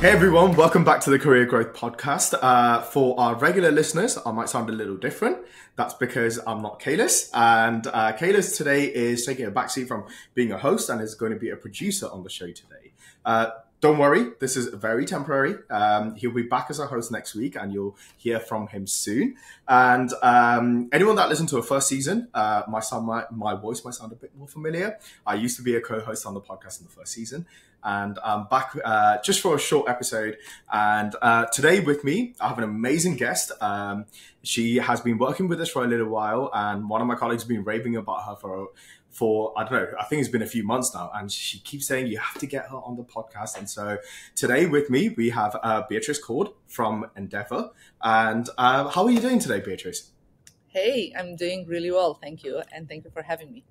Hey everyone, welcome back to the Career Growth Podcast. Uh, for our regular listeners, I might sound a little different. That's because I'm not Kalis, and uh, Kalis today is taking a backseat from being a host and is going to be a producer on the show today. Uh, don't worry, this is very temporary. Um, he'll be back as a host next week, and you'll hear from him soon. And um, anyone that listened to a first season, uh, my sound, my, my voice might sound a bit more familiar. I used to be a co-host on the podcast in the first season, and I'm back uh, just for a short episode. And uh, today with me, I have an amazing guest. Um, she has been working with us for a little while, and one of my colleagues has been raving about her for for I don't know, I think it's been a few months now, and she keeps saying you have to get her on the podcast. And so today with me we have uh, Beatrice Cord from Endeavor. And uh, how are you doing today, Beatrice? Hey, I'm doing really well, thank you, and thank you for having me.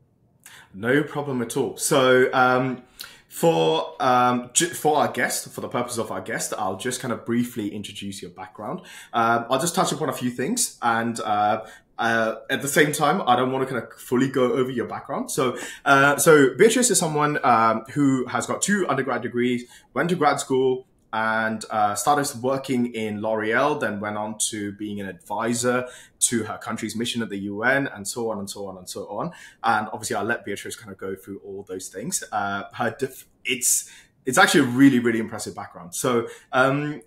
No problem at all. So. Um, for um, for our guest, for the purpose of our guest, I'll just kind of briefly introduce your background. Um, I'll just touch upon a few things, and uh, uh, at the same time, I don't want to kind of fully go over your background. So, uh, so Beatrice is someone um, who has got two undergrad degrees, went to grad school, and uh, started working in L'Oreal, then went on to being an advisor to her country's mission at the UN, and so on and so on and so on. And obviously, I'll let Beatrice kind of go through all those things. Uh, her diff- it's it's actually a really really impressive background. So, um,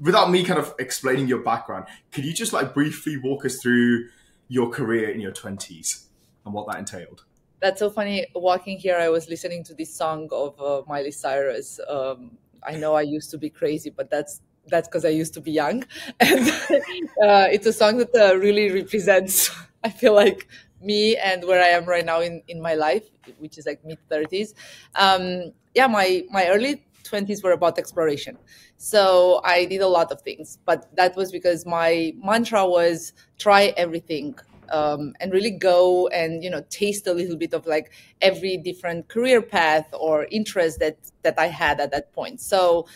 without me kind of explaining your background, could you just like briefly walk us through your career in your twenties and what that entailed? That's so funny. Walking here, I was listening to this song of uh, Miley Cyrus. Um, I know I used to be crazy, but that's that's because I used to be young, and uh, it's a song that uh, really represents. I feel like me and where I am right now in in my life, which is like mid thirties. Um, yeah, my my early 20s were about exploration. So I did a lot of things, but that was because my mantra was try everything um, and really go and you know taste a little bit of like every different career path or interest that that I had at that point. So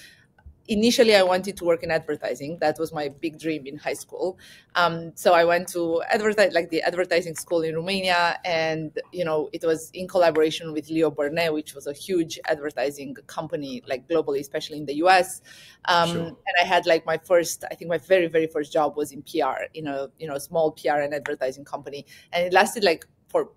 initially I wanted to work in advertising. That was my big dream in high school. Um, so I went to advertise like the advertising school in Romania, and you know it was in collaboration with Leo Burnett, which was a huge advertising company like globally, especially in the US. Um, sure. And I had like my first, I think my very very first job was in PR in a you know small PR and advertising company, and it lasted like for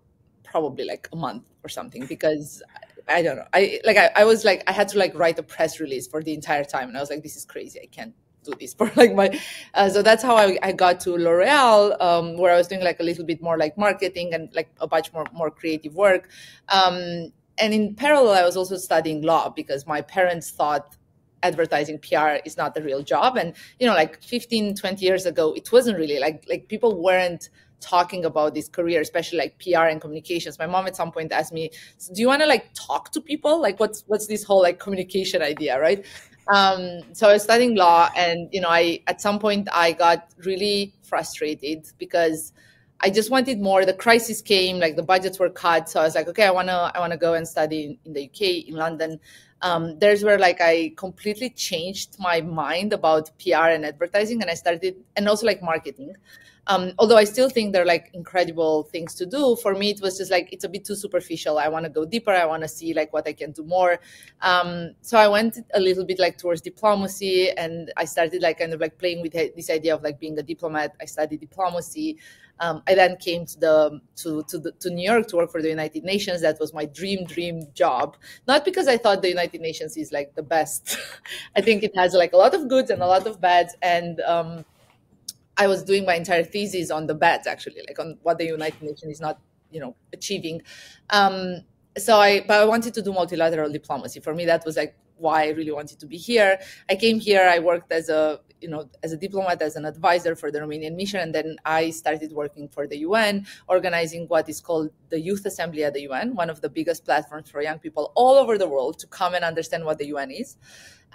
probably like a month or something because I don't know. I like I, I was like I had to like write a press release for the entire time, and I was like, this is crazy. I can't do this for like my. Uh, so that's how I, I got to L'Oreal, um, where I was doing like a little bit more like marketing and like a bunch more more creative work. Um, and in parallel, I was also studying law because my parents thought advertising PR is not the real job. And you know, like 15, 20 years ago, it wasn't really like like people weren't talking about this career, especially like PR and communications. My mom at some point asked me, "Do you want to like talk to people? Like, what's what's this whole like communication idea, right?" Um, so I was studying law, and you know, I at some point I got really frustrated because I just wanted more. The crisis came, like the budgets were cut, so I was like, okay, I wanna I wanna go and study in, in the UK, in London. Um, there's where like I completely changed my mind about PR and advertising, and I started, and also like marketing. Um, although I still think they're like incredible things to do, for me it was just like it's a bit too superficial. I want to go deeper. I want to see like what I can do more. Um, so I went a little bit like towards diplomacy, and I started like kind of like playing with this idea of like being a diplomat. I studied diplomacy. Um, I then came to the to to, the, to New York to work for the United Nations. That was my dream dream job. Not because I thought the United Nations is like the best. I think it has like a lot of goods and a lot of bads, and um, I was doing my entire thesis on the beds, actually, like on what the United Nations is not, you know, achieving. Um, so I, but I wanted to do multilateral diplomacy. For me, that was like why I really wanted to be here. I came here. I worked as a, you know, as a diplomat, as an advisor for the Romanian mission, and then I started working for the UN, organizing what is called the Youth Assembly at the UN, one of the biggest platforms for young people all over the world to come and understand what the UN is.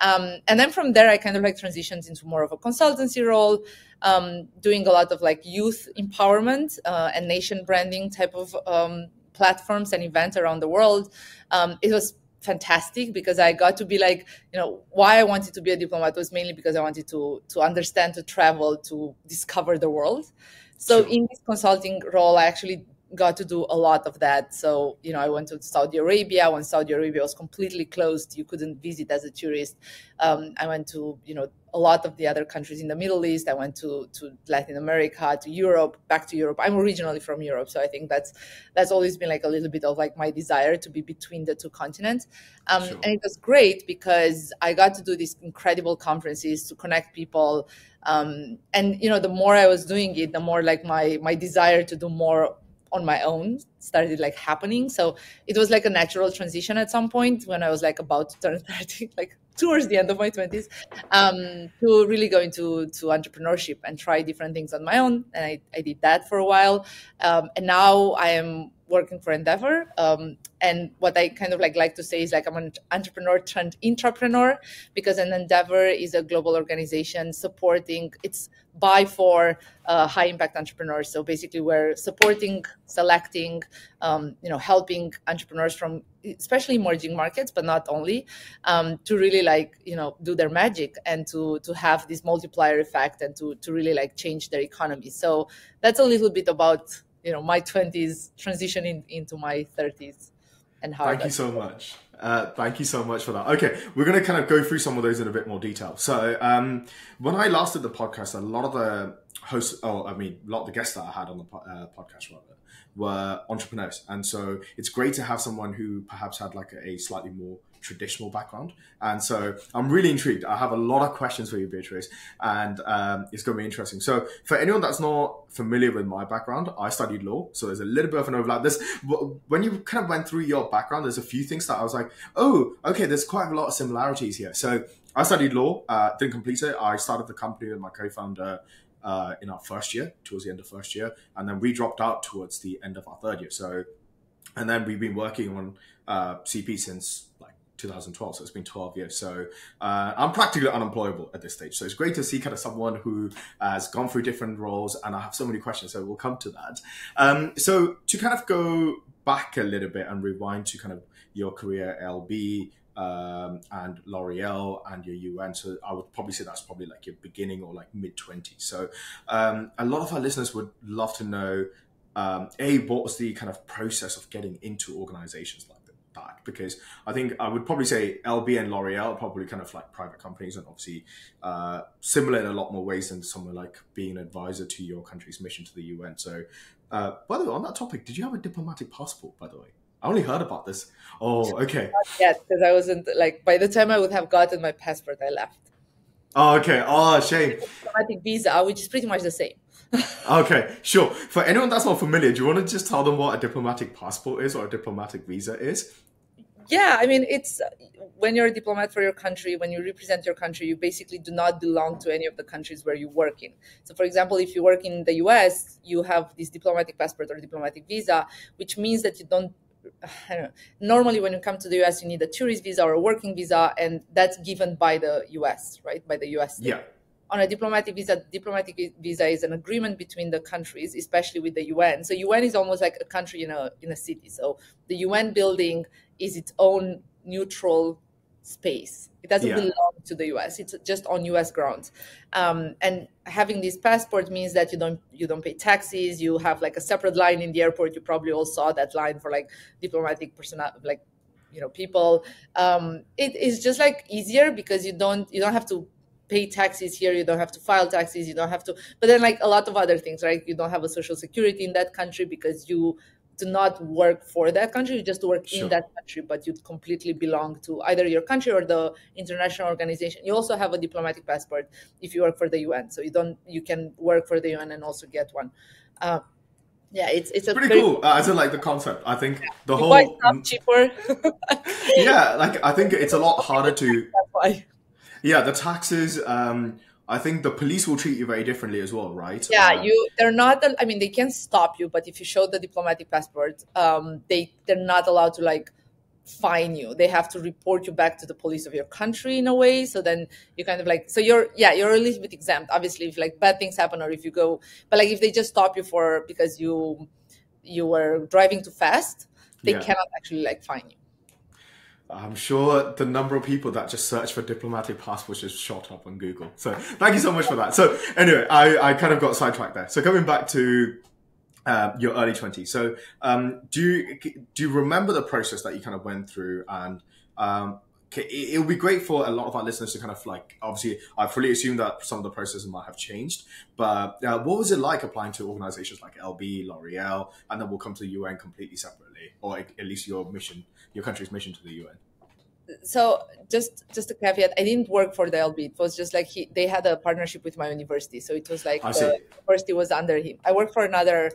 Um, and then from there, I kind of like transitioned into more of a consultancy role, um, doing a lot of like youth empowerment uh, and nation branding type of um, platforms and events around the world. Um, it was fantastic because I got to be like, you know, why I wanted to be a diplomat was mainly because I wanted to to understand, to travel, to discover the world. So sure. in this consulting role, I actually got to do a lot of that. So, you know, I went to Saudi Arabia when Saudi Arabia was completely closed. You couldn't visit as a tourist. Um, I went to, you know, a lot of the other countries in the Middle East. I went to, to Latin America, to Europe, back to Europe. I'm originally from Europe. So I think that's, that's always been like a little bit of like my desire to be between the two continents. Um, sure. And it was great because I got to do these incredible conferences to connect people. Um, and, you know, the more I was doing it, the more like my, my desire to do more on my own started like happening. So it was like a natural transition at some point when I was like about to turn 30, like towards the end of my 20s, um, to really go into to entrepreneurship and try different things on my own. And I, I did that for a while. Um, and now I am working for Endeavor. Um, and what I kind of like like to say is like I'm an entrepreneur turned intrapreneur because an Endeavor is a global organization supporting it's by for uh, high impact entrepreneurs. So basically, we're supporting, selecting, um, you know, helping entrepreneurs from especially emerging markets, but not only, um, to really like you know do their magic and to to have this multiplier effect and to to really like change their economy. So that's a little bit about you know my 20s transitioning into my 30s and how thank you so much. Uh, thank you so much for that. Okay we're going to kind of go through some of those in a bit more detail. So um, when i last did the podcast a lot of the hosts oh i mean a lot of the guests that i had on the uh, podcast rather were entrepreneurs. And so it's great to have someone who perhaps had like a, a slightly more traditional background. And so I'm really intrigued. I have a lot of questions for you, Beatrice, and um, it's going to be interesting. So for anyone that's not familiar with my background, I studied law, so there's a little bit of an overlap. This when you kind of went through your background, there's a few things that I was like, oh, okay, there's quite a lot of similarities here. So I studied law, uh, didn't complete it. I started the company with my co-founder. Uh, in our first year, towards the end of first year, and then we dropped out towards the end of our third year. So, and then we've been working on uh, CP since 2012, so it's been 12 years. So uh, I'm practically unemployable at this stage. So it's great to see kind of someone who has gone through different roles, and I have so many questions. So we'll come to that. Um, so to kind of go back a little bit and rewind to kind of your career, LB. Um, and L'Oreal and your UN. So I would probably say that's probably like your beginning or like mid 20s. So um, a lot of our listeners would love to know um, a what was the kind of process of getting into organizations like back because I think I would probably say LB and L'Oreal are probably kind of like private companies and obviously uh, similar in a lot more ways than someone like being an advisor to your country's mission to the UN. So, uh, by the way, on that topic, did you have a diplomatic passport? By the way, I only heard about this. Oh, okay. Yes, because I wasn't like by the time I would have gotten my passport, I left. Oh, okay. Oh, shame. Diplomatic visa, which is pretty much the same. okay, sure. For anyone that's not familiar, do you want to just tell them what a diplomatic passport is or a diplomatic visa is? Yeah i mean it's when you're a diplomat for your country when you represent your country you basically do not belong to any of the countries where you work in so for example if you work in the us you have this diplomatic passport or diplomatic visa which means that you don't know, normally when you come to the us you need a tourist visa or a working visa and that's given by the us right by the us state. yeah on a diplomatic visa, diplomatic visa is an agreement between the countries, especially with the UN. So UN is almost like a country in a in a city. So the UN building is its own neutral space. It doesn't yeah. belong to the U.S. It's just on U.S. grounds. Um, and having this passport means that you don't you don't pay taxes. You have like a separate line in the airport. You probably all saw that line for like diplomatic personnel, like you know people. Um, it is just like easier because you don't you don't have to pay taxes here you don't have to file taxes you don't have to but then like a lot of other things right you don't have a social security in that country because you do not work for that country you just work sure. in that country but you completely belong to either your country or the international organization. You also have a diplomatic passport if you work for the un so you don't you can work for the un and also get one. Uh, yeah it's it's pretty very, cool uh, i like the concept. I think yeah, the whole cheaper. Yeah like i think it's a lot harder to yeah the taxes um I think the police will treat you very differently as well, right? Yeah, uh, you they're not. I mean, they can stop you, but if you show the diplomatic passport, um, they they're not allowed to like fine you. They have to report you back to the police of your country in a way. So then you kind of like so you're yeah you're a little bit exempt. Obviously, if like bad things happen or if you go, but like if they just stop you for because you you were driving too fast, they yeah. cannot actually like fine you. I'm sure the number of people that just search for diplomatic passports just shot up on Google. So thank you so much for that. So anyway, I, I kind of got sidetracked there. So coming back to uh, your early 20s. So, um, do you do you remember the process that you kind of went through? And um, it, would be great for a lot of our listeners to kind of like, obviously, I fully assume that some of the processes might have changed, but uh, what was it like applying to organizations like LB, L'Oreal, and then we'll come to the UN completely separately, or at least your mission, your country's mission to the UN? so just just a caveat i didn't work for the lb it was just like he they had a partnership with my university. So it was like I the university was under him. I worked for another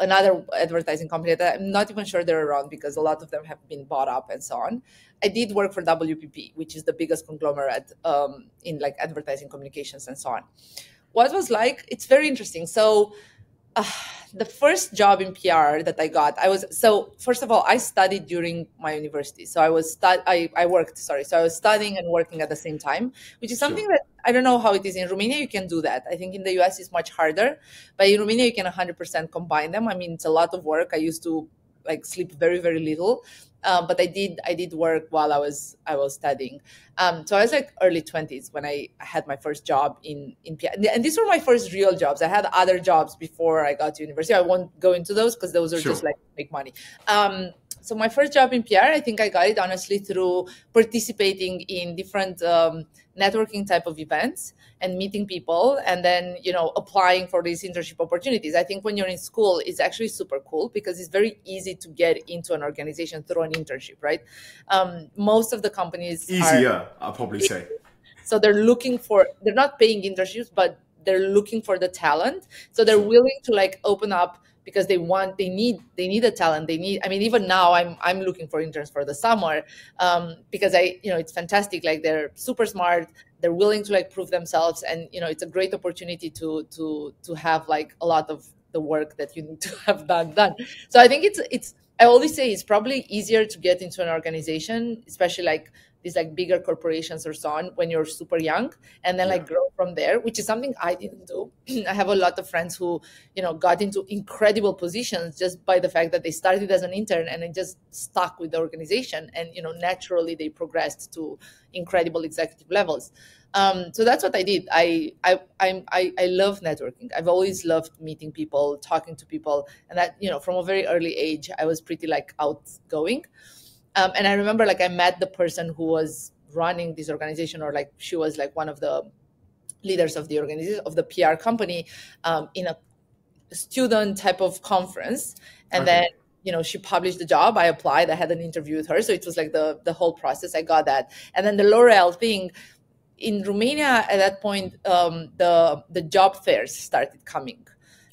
another advertising company that i'm not even sure they're around because a lot of them have been bought up and so on. I did work for wpp which is the biggest conglomerate um, in like advertising communications and so on. What was like it's very interesting. So uh, the first job in PR that I got, I was so first of all, I studied during my university. So I was stud I, I worked, sorry. So I was studying and working at the same time, which is something sure. that I don't know how it is in Romania. You can do that. I think in the US it's much harder, but in Romania you can 100% combine them. I mean, it's a lot of work. I used to like sleep very very little um, but I did I did work while I was I was studying. Um, so I was like early twenties when I had my first job in in and these were my first real jobs. I had other jobs before I got to university. I won't go into those because those are sure. just like make money. Um, so my first job in PR, I think I got it honestly through participating in different um, networking type of events and meeting people, and then you know applying for these internship opportunities. I think when you're in school, it's actually super cool because it's very easy to get into an organization through an internship, right? Um, most of the companies easier, are, I'll probably say. So they're looking for they're not paying internships, but they're looking for the talent. So they're willing to like open up because they want they need they need a talent. They need i mean even now i'm i'm looking for interns for the summer um, because i you know it's fantastic. Like they're super smart. They're willing to like prove themselves. And you know it's a great opportunity to to to have like a lot of the work that you need to have done done. So i think it's it's i always say it's probably easier to get into an organization especially like these like bigger corporations or so on when you're super young and then yeah. like grow from there which is something i didn't do i have a lot of friends who you know got into incredible positions just by the fact that they started as an intern and then just stuck with the organization and you know naturally they progressed to incredible executive levels um, so that's what I did. I, I I I love networking. I've always loved meeting people, talking to people, and that you know from a very early age I was pretty like outgoing. Um, and I remember like I met the person who was running this organization, or like she was like one of the leaders of the organization of the PR company um, in a student type of conference, and okay. then you know she published the job. I applied. I had an interview with her, so it was like the the whole process. I got that, and then the L'Oreal thing in Romania at that point, um, the the job fairs started coming.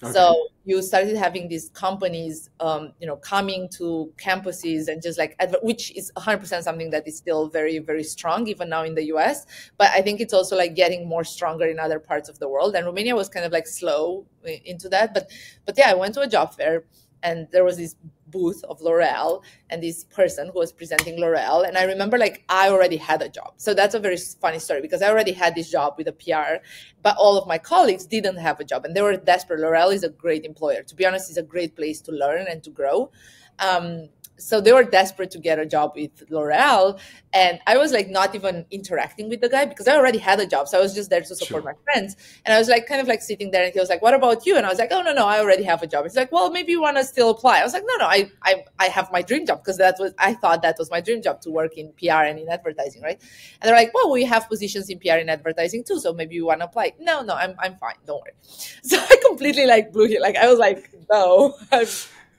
Okay. So you started having these companies, um, you know, coming to campuses and just like, which is 100% something that is still very, very strong even now in the US. But I think it's also like getting more stronger in other parts of the world. And Romania was kind of like slow into that. But, but yeah, I went to a job fair and there was this booth of L'Oreal and this person who was presenting L'Oreal. And I remember like I already had a job. So that's a very funny story because I already had this job with a PR, but all of my colleagues didn't have a job and they were desperate. L'Oreal is a great employer. To be honest, it's a great place to learn and to grow. Um, so they were desperate to get a job with L'Oreal. And I was like not even interacting with the guy because I already had a job. So I was just there to support sure. my friends. And I was like kind of like sitting there and he was like, What about you? And I was like, Oh no, no, I already have a job. He's like, Well, maybe you want to still apply. I was like, No, no, I I, I have my dream job because that was I thought that was my dream job to work in PR and in advertising, right? And they're like, Well, we have positions in PR and advertising too, so maybe you want to apply. No, no, I'm I'm fine, don't worry. So I completely like blew it. Like I was like, No, I'm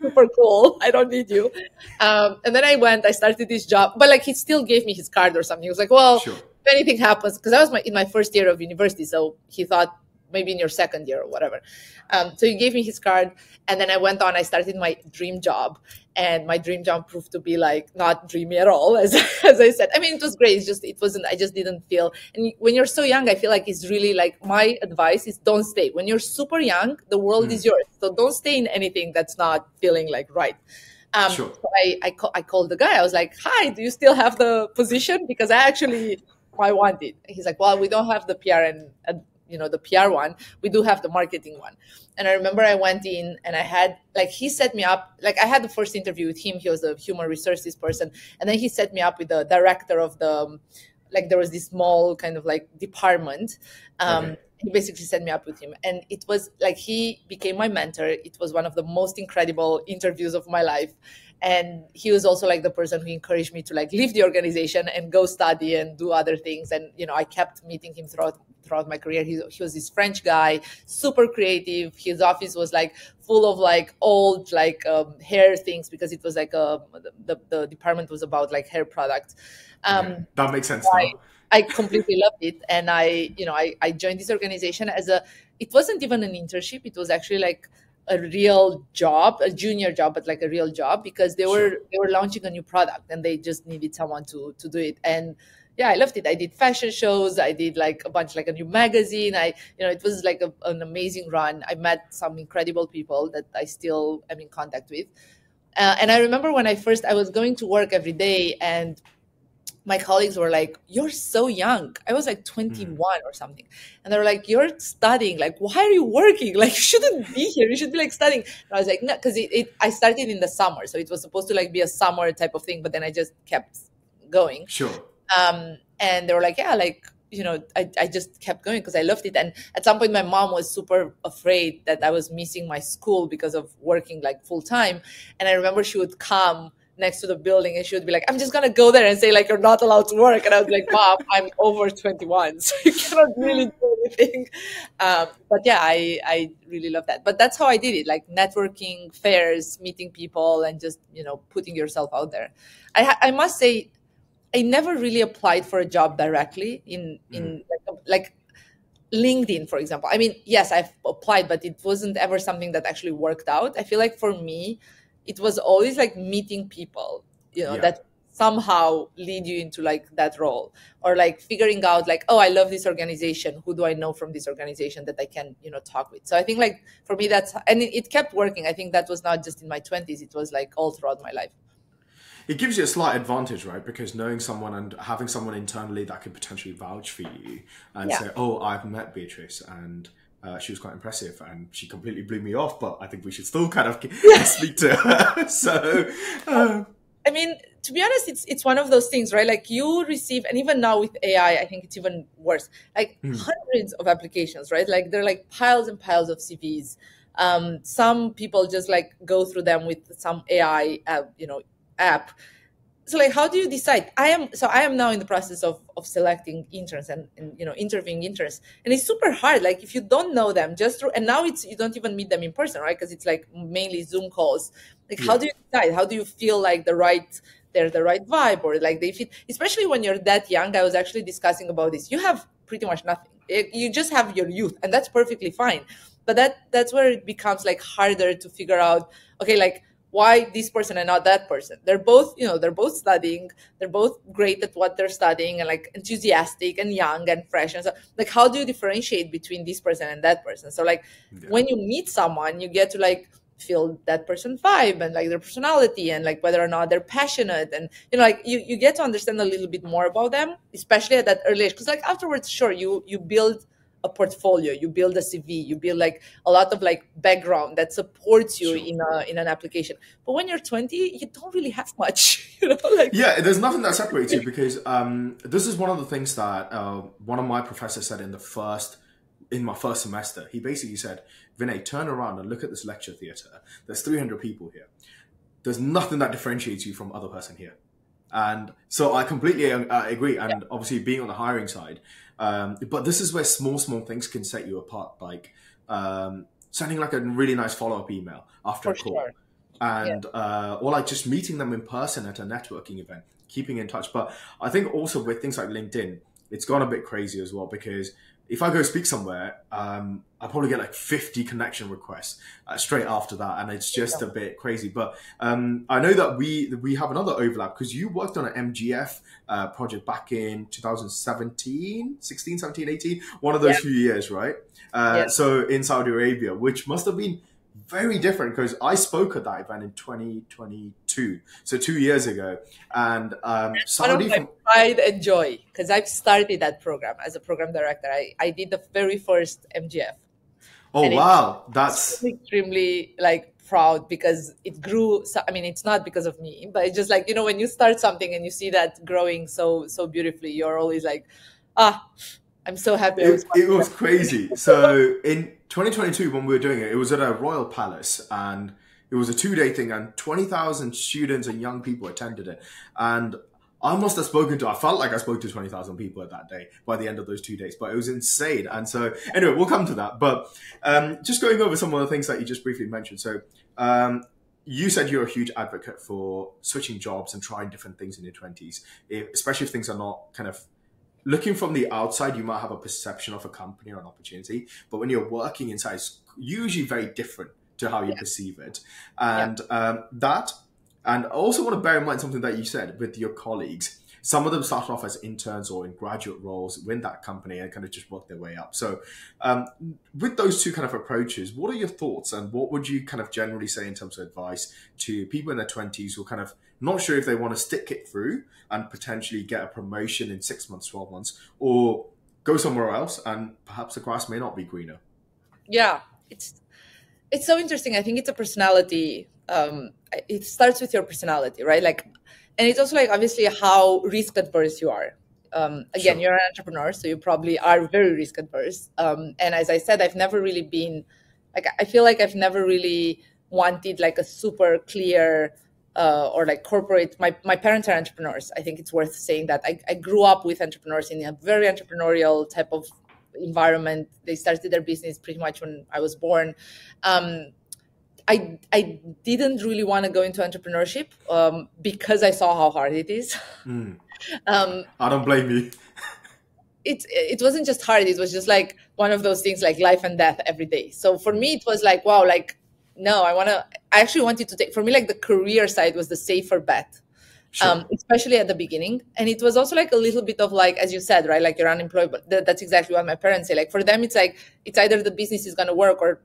super cool. I don't need you. Um, and then I went, I started this job, but like he still gave me his card or something. He was like, well, sure. if anything happens, because I was my, in my first year of university. So he thought maybe in your second year or whatever. Um, so he gave me his card. And then I went on, I started my dream job and my dream job proved to be like not dreamy at all as, as i said i mean it was great it's just it wasn't i just didn't feel and when you're so young i feel like it's really like my advice is don't stay when you're super young the world mm. is yours so don't stay in anything that's not feeling like right um, sure. so I, I, I called the guy i was like hi do you still have the position because i actually I want it. He's like, well, we don't have the PR and you know the PR one. We do have the marketing one. And I remember I went in and I had like he set me up like I had the first interview with him. He was a human resources person, and then he set me up with the director of the like there was this small kind of like department. Um, okay. he basically set me up with him and it was like he became my mentor it was one of the most incredible interviews of my life and he was also like the person who encouraged me to like leave the organization and go study and do other things and you know i kept meeting him throughout throughout my career. He, he was this french guy super creative. His office was like full of like old like um, hair things because it was like a the, the department was about like hair products. Um, yeah, that makes sense I, I completely loved it. And i you know I, I joined this organization as a it wasn't even an internship. It was actually like a real job, a junior job, but like a real job because they were they were launching a new product and they just needed someone to to do it. And yeah, I loved it. I did fashion shows. I did like a bunch, like a new magazine. I, you know, it was like a, an amazing run. I met some incredible people that I still am in contact with. Uh, and I remember when I first, I was going to work every day and my colleagues were like, You're so young. I was like 21 mm. or something. And they were like, You're studying. Like, why are you working? Like, you shouldn't be here. You should be like studying. And I was like, No, because it, it, I started in the summer. So it was supposed to like be a summer type of thing. But then I just kept going. Sure. Um, and they were like, Yeah, like, you know, I, I just kept going because I loved it. And at some point, my mom was super afraid that I was missing my school because of working like full time. And I remember she would come next to the building and she would be like i'm just gonna go there and say like you're not allowed to work and i was like mom i'm over 21 so you cannot really do anything um, but yeah i i really love that but that's how i did it like networking fairs meeting people and just you know putting yourself out there i i must say i never really applied for a job directly in in mm. like, like LinkedIn, for example. I mean, yes, I've applied, but it wasn't ever something that actually worked out. I feel like for me, it was always like meeting people you know yeah. that somehow lead you into like that role or like figuring out like oh i love this organization who do i know from this organization that i can you know talk with so i think like for me that's and it, it kept working i think that was not just in my 20s it was like all throughout my life it gives you a slight advantage, right? Because knowing someone and having someone internally that could potentially vouch for you and yeah. say, "Oh, I've met Beatrice," and uh, she was quite impressive and she completely blew me off, but I think we should still kind of speak to her. so, uh, I mean, to be honest, it's it's one of those things, right? Like you receive, and even now with AI, I think it's even worse. Like hmm. hundreds of applications, right? Like they're like piles and piles of CVs. Um, some people just like go through them with some AI, uh, you know, app. So like how do you decide? I am so i am now in the process of of selecting interns and, and you know interviewing interns. And it's super hard. Like if you don't know them just through and now it's you don't even meet them in person right? Because it's like mainly zoom calls. Like yeah. how do you decide? How do you feel like the right they're the right vibe or like they fit? Especially when you're that young i was actually discussing about this. You have pretty much nothing. You just have your youth and that's perfectly fine. But that that's where it becomes like harder to figure out okay like why this person and not that person. They're both you know they're both studying they're both great at what they're studying and like enthusiastic and young and fresh and so like how do you differentiate between this person and that person? So like yeah. when you meet someone you get to like feel that person vibe and like their personality and like whether or not they're passionate and you know like you, you get to understand a little bit more about them especially at that early age. Because like afterwards sure you you build a portfolio. You build a cv you build like a lot of like background that supports you sure. in a in an application. But when you're 20 you don't really have much you know like yeah there's nothing that separates you because um, this is one of the things that uh, one of my professors said in the first in my first semester. He basically said vinay turn around and look at this lecture theater. There's 300 people here. There's nothing that differentiates you from other person here. And so I completely uh, agree. And yeah. obviously, being on the hiring side, um, but this is where small, small things can set you apart, like um, sending like a really nice follow up email after For a call. Sure. And yeah. uh, or like just meeting them in person at a networking event, keeping in touch. But I think also with things like LinkedIn, it's gone a bit crazy as well because if I go speak somewhere, um, I probably get like 50 connection requests uh, straight after that, and it's just yeah. a bit crazy. But um, I know that we we have another overlap because you worked on an MGF uh, project back in 2017, 16, 17, 18, one of those yeah. few years, right? Uh, yeah. So in Saudi Arabia, which must have been very different because I spoke at that event in 2022, so two years ago, and um, of my pride and joy because I've started that program as a program director. I, I did the very first MGF. Oh wow, that's extremely like proud because it grew. So, I mean, it's not because of me, but it's just like you know when you start something and you see that growing so so beautifully, you're always like, ah, I'm so happy. It, it was crazy. So in 2022, when we were doing it, it was at a royal palace, and it was a two-day thing, and 20,000 students and young people attended it. And I must have spoken to, I felt like I spoke to 20,000 people at that day by the end of those two days, but it was insane. And so, anyway, we'll come to that. But um, just going over some of the things that you just briefly mentioned. So, um, you said you're a huge advocate for switching jobs and trying different things in your 20s, especially if things are not kind of looking from the outside, you might have a perception of a company or an opportunity, but when you're working inside, it's usually very different to how you yeah. perceive it. And yeah. um, that and I also want to bear in mind something that you said with your colleagues. Some of them start off as interns or in graduate roles within that company and kind of just work their way up. So, um, with those two kind of approaches, what are your thoughts and what would you kind of generally say in terms of advice to people in their 20s who are kind of not sure if they want to stick it through and potentially get a promotion in six months, 12 months, or go somewhere else and perhaps the grass may not be greener? Yeah, it's it's so interesting. I think it's a personality um, it starts with your personality, right? Like, and it's also like obviously how risk adverse you are. Um, again, sure. you're an entrepreneur, so you probably are very risk adverse. Um, and as I said, I've never really been like I feel like I've never really wanted like a super clear uh, or like corporate. My my parents are entrepreneurs. I think it's worth saying that I, I grew up with entrepreneurs in a very entrepreneurial type of environment. They started their business pretty much when I was born. Um, I I didn't really want to go into entrepreneurship um, because I saw how hard it is. Mm. Um, I don't blame you. it it wasn't just hard; it was just like one of those things, like life and death every day. So for me, it was like, wow, like no, I want to. I actually wanted to take. For me, like the career side was the safer bet. Sure. Um, especially at the beginning. And it was also like a little bit of like, as you said, right? Like you're unemployed, but th- that's exactly what my parents say. Like for them, it's like, it's either the business is going to work or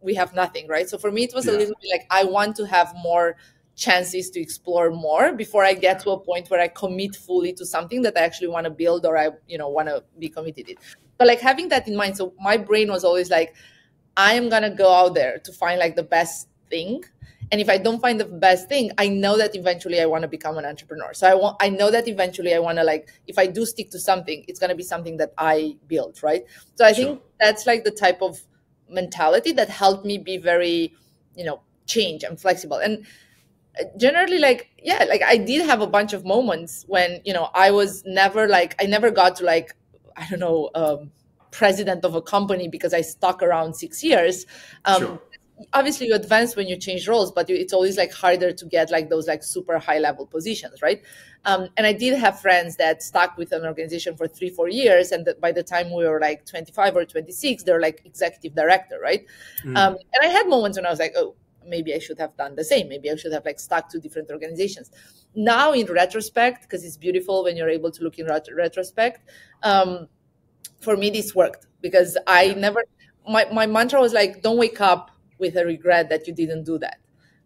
we have nothing, right? So for me, it was yeah. a little bit like I want to have more chances to explore more before I get to a point where I commit fully to something that I actually want to build or I, you know, want to be committed in. But like having that in mind, so my brain was always like, I am gonna go out there to find like the best thing. And if I don't find the best thing, I know that eventually I want to become an entrepreneur. So I want I know that eventually I want to like if I do stick to something, it's gonna be something that I build, right? So I sure. think that's like the type of mentality that helped me be very you know change and flexible. And uh, generally like yeah like i did have a bunch of moments when you know i was never like i never got to like i don't know um, president of a company because i stuck around six years. Um, sure obviously you advance when you change roles but it's always like harder to get like those like super high level positions right? Um, and i did have friends that stuck with an organization for three four years and by the time we were like 25 or 26 they're like executive director right? Mm. um, and i had moments when i was like oh maybe i should have done the same. Maybe i should have like stuck to different organizations. Now in retrospect because it's beautiful when you're able to look in ret- retrospect um, for me this worked because i never my, my mantra was like don't wake up with a regret that you didn't do that.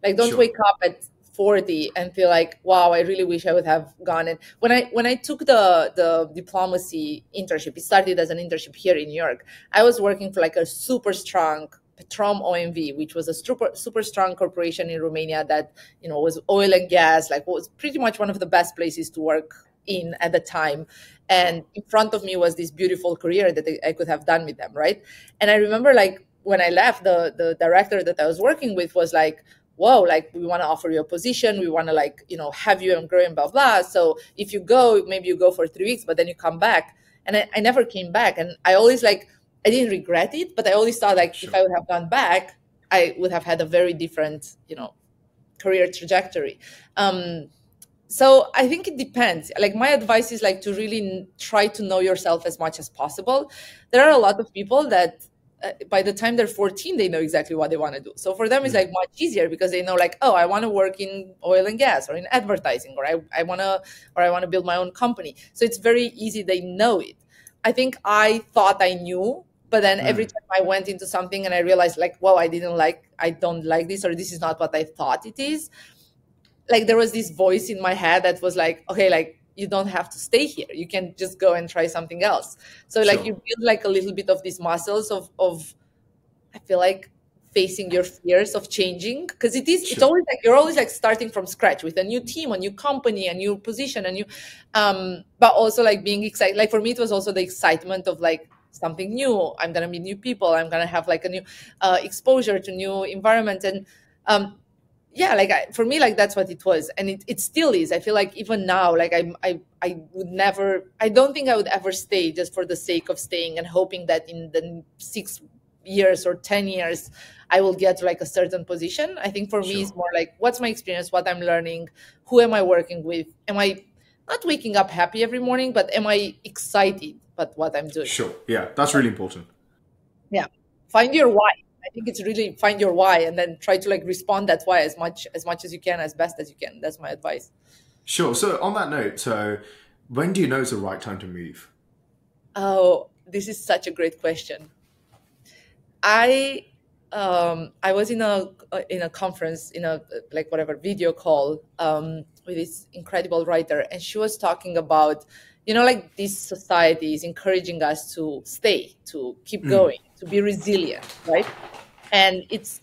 Like don't sure. wake up at 40 and feel like wow i really wish i would have gone and when i when i took the the diplomacy internship it started as an internship here in new york i was working for like a super strong petrom omv which was a super super strong corporation in romania that you know was oil and gas like was pretty much one of the best places to work in at the time and in front of me was this beautiful career that i could have done with them right and i remember like when I left, the the director that I was working with was like, "Whoa, like we want to offer you a position. We want to like you know have you and grow and blah blah. So if you go, maybe you go for three weeks, but then you come back." And I, I never came back, and I always like I didn't regret it, but I always thought like sure. if I would have gone back, I would have had a very different you know career trajectory. Um, so i think it depends like my advice is like to really try to know yourself as much as possible there are a lot of people that uh, by the time they're 14 they know exactly what they want to do so for them it's mm-hmm. like much easier because they know like oh i want to work in oil and gas or in advertising or i, I want to or i want to build my own company so it's very easy they know it i think i thought i knew but then mm. every time i went into something and i realized like well i didn't like i don't like this or this is not what i thought it is like there was this voice in my head that was like okay like you don't have to stay here. You can just go and try something else. So like sure. you build like a little bit of these muscles of of i feel like facing your fears of changing. Because it is Sure. it's always like you're always like starting from scratch with a new team a new company a new position a new um but also like being excited like for me it was also the excitement of like something new. I'm gonna meet new people. I'm gonna have like a new uh, exposure to new environment and um yeah like I, for me like that's what it was and it, it still is. I feel like even now like I, I i would never i don't think i would ever stay just for the sake of staying and hoping that in the six years or 10 years i will get to like a certain position. I think for me it's more like what's my experience? What i'm learning? Who am i working with? Am i not waking up happy every morning but am i excited about what i'm doing? Sure. Yeah, that's really important. Yeah. Find your why i think it's really find your why and then try to like respond that why as much as much as you can as best as you can that's my advice Sure. So on that note, so when do you know it's the right time to move? oh this is such a great question i um i was in a in a conference in a like whatever video call um with this incredible writer and she was talking about you know like this society is encouraging us to stay to keep Mm. going to be resilient right and it's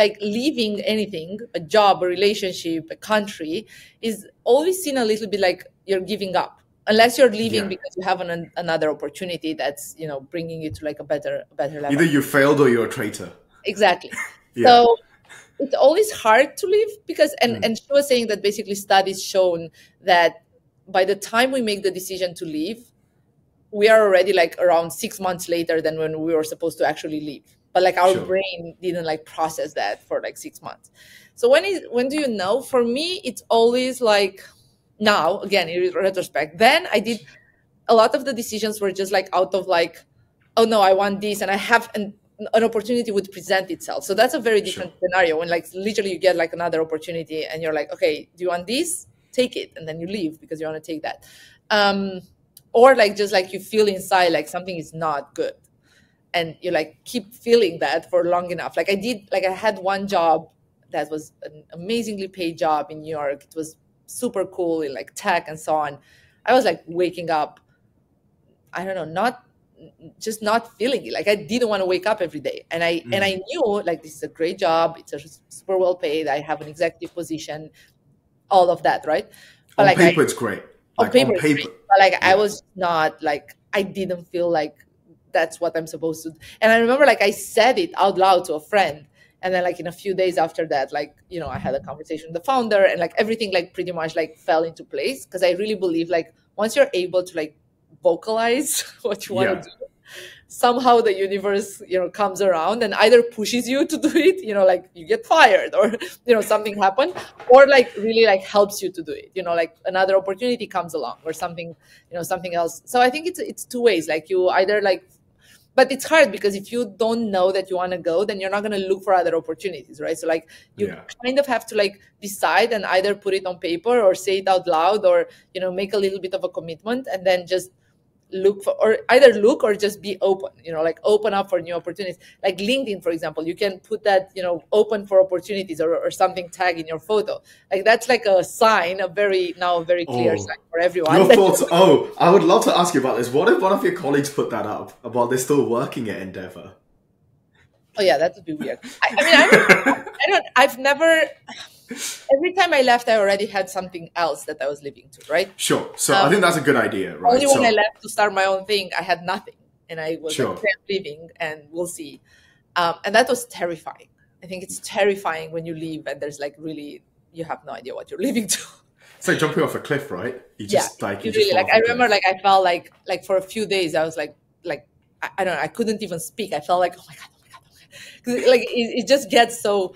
like leaving anything a job a relationship a country is always seen a little bit like you're giving up unless you're leaving Yeah. because you have an, another opportunity that's you know bringing you to like a better a better level Either you failed or you're a traitor. exactly Yeah. so it's always hard to leave because and Mm. and she was saying that basically studies shown that by the time we make the decision to leave we are already like around six months later than when we were supposed to actually leave. But like our Sure. brain didn't like process that for like six months. So when is when do you know? For me it's always like now again in retrospect. Then i did a lot of the decisions were just like out of like oh no i want this and i have an, an opportunity would present itself. So that's a very different scenario when like literally you get like another opportunity and you're like okay do you want this? Take it and then you leave because you want to take that. Um or like just like you feel inside like something is not good. And you like keep feeling that for long enough. Like i did like i had one job that was an amazingly paid job in new york. It was super cool in like tech and so on. I was like waking up i don't know not just not feeling it. Like i didn't want to wake up every day. And i Mm. and i knew like this is a great job. It's a super well paid. I have an executive position all of that right? On like I- paper, it's great. on Like, paper, it's great, but like I was not like I didn't feel like that's what I'm supposed to. And I remember like I said it out loud to a friend, and then like in a few days after that, like you know I had a conversation with the founder, and like everything like pretty much like fell into place because I really believe like once you're able to like vocalize what you want to Yeah. do somehow the universe you know comes around and either pushes you to do it you know like you get fired or you know something happened or like really like helps you to do it you know like another opportunity comes along or something you know something else so i think it's it's two ways like you either like but it's hard because if you don't know that you want to go then you're not going to look for other opportunities right so like you Yeah. kind of have to like decide and either put it on paper or say it out loud or you know make a little bit of a commitment and then just look for or either look or just be open you know like open up for new opportunities like linkedin for example you can put that you know open for opportunities or, or something tag in your photo like that's like a sign a very now very clear Oh. sign for everyone Your thoughts? Oh, I would love to ask you about this. What if one of your colleagues put that up about they're still working at Endeavor? oh yeah that would be weird i, I mean I I don't i've never every time i left i already had something else that i was leaving to right Sure. So I Um, think that's a good idea, right? only so, when I left to start my own thing, I had nothing, and I was Sure. like, "Okay, I'm leaving, and we'll see. Um, and that was terrifying. I think it's terrifying when you leave and there's like really you have no idea what you're leaving to. it's like jumping off a cliff, right? You just yeah, like you you just really like. I remember cliff. like I felt like like for a few days I was like like I, I don't know I couldn't even speak. I felt like oh my god, oh my god, oh my god. like it, it just gets so.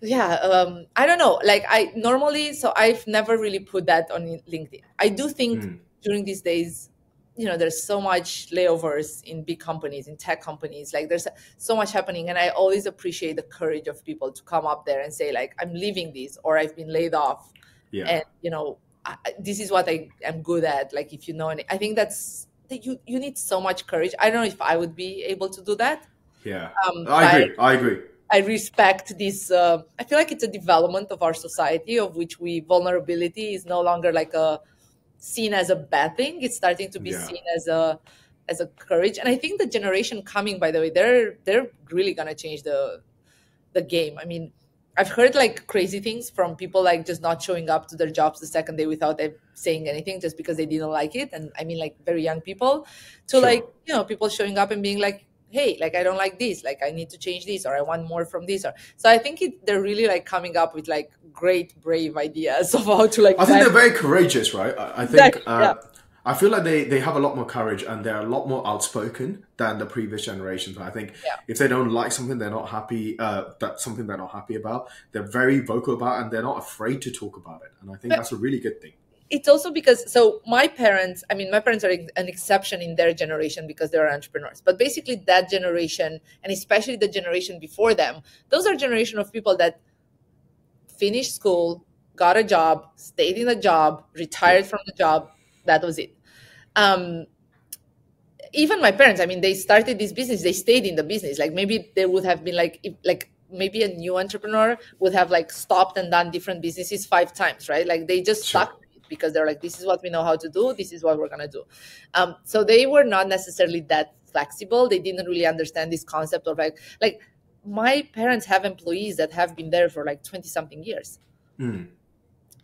Yeah, um, I don't know. Like I normally, so I've never really put that on LinkedIn. I do think Mm. during these days you know there's so much layovers in big companies in tech companies like there's so much happening and i always appreciate the courage of people to come up there and say like i'm leaving this or i've been laid off yeah. and you know I, this is what i am good at like if you know any, i think that's that you you need so much courage i don't know if i would be able to do that yeah. um I agree. I agree. I respect this. Uh, I feel like it's a development of our society of which we vulnerability is no longer like a seen as a bad thing. It's starting to be Yeah. seen as a as a courage. And I think the generation coming, by the way, they're they're really gonna change the the game. I mean, I've heard like crazy things from people like just not showing up to their jobs the second day without saying anything just because they didn't like it. And I mean like very young people to sure. like, you know, people showing up and being like, hey like i don't like this like i need to change this or i want more from this or so i think it, they're really like coming up with like great brave ideas of how to like i think they're very courageous right i, I think uh, yeah. I feel like they, they have a lot more courage and they're a lot more outspoken than the previous generations. I think yeah. if they don't like something, they're not happy. Uh, that's something they're not happy about. They're very vocal about, and they're not afraid to talk about it. And I think but that's a really good thing. It's also because so my parents. I mean, my parents are an exception in their generation because they're entrepreneurs. But basically, that generation, and especially the generation before them, those are generation of people that finished school, got a job, stayed in a job, retired from the job. That was it um, even my parents, I mean, they started this business, they stayed in the business. Like maybe they would have been like, if, like maybe a new entrepreneur would have like stopped and done different businesses five times, right? Like they just sure. stuck because they're like, this is what we know how to do. This is what we're gonna do. Um, so they were not necessarily that flexible. They didn't really understand this concept of like, like my parents have employees that have been there for like 20 something years. Mm.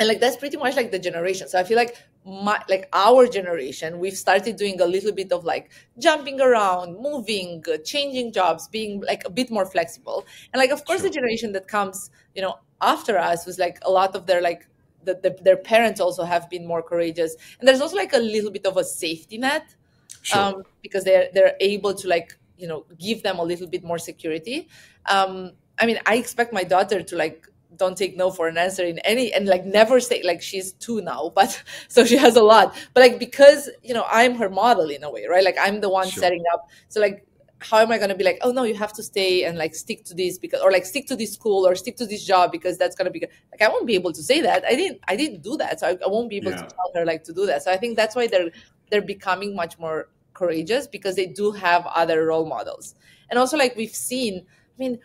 And like that's pretty much like the generation. So I feel like my like our generation we've started doing a little bit of like jumping around moving changing jobs being like a bit more flexible and like of course sure. the generation that comes you know after us was like a lot of their like the, the, their parents also have been more courageous. And there's also like a little bit of a safety net sure. um, because they're they're able to like you know give them a little bit more security. Um, i mean i expect my daughter to like don't take no for an answer in any and like never say like she's two now but so she has a lot. But like because you know i'm her model in a way right? Like i'm the one sure. setting up. So like how am i going to be like oh no you have to stay and like stick to this because or like stick to this school or stick to this job because that's going to be good. like i won't be able to say that i didn't i didn't do that so i, I won't be able yeah. to tell her like to do that so i think that's why they're they're becoming much more courageous because they do have other role models and also like we've seen i mean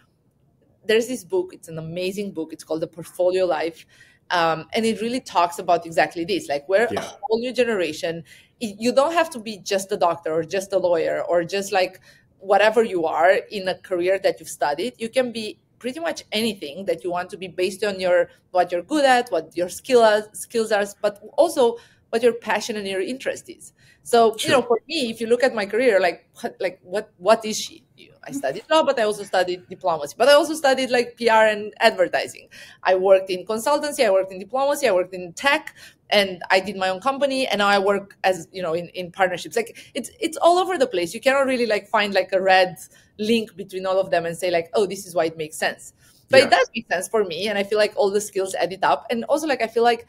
there's this book it's an amazing book it's called the portfolio life um, and it really talks about exactly this like we're yeah. a whole new generation you don't have to be just a doctor or just a lawyer or just like whatever you are in a career that you've studied you can be pretty much anything that you want to be based on your what you're good at what your skill skills are but also what your passion and your interest is so sure. you know for me if you look at my career like like what what is she I mm-hmm. studied law, but I also studied diplomacy. But I also studied like PR and advertising. I worked in consultancy, I worked in diplomacy, I worked in tech, and I did my own company. And now I work as you know in, in partnerships. Like it's it's all over the place. You cannot really like find like a red link between all of them and say like, oh, this is why it makes sense. But yeah. it does make sense for me, and I feel like all the skills add it up. And also like I feel like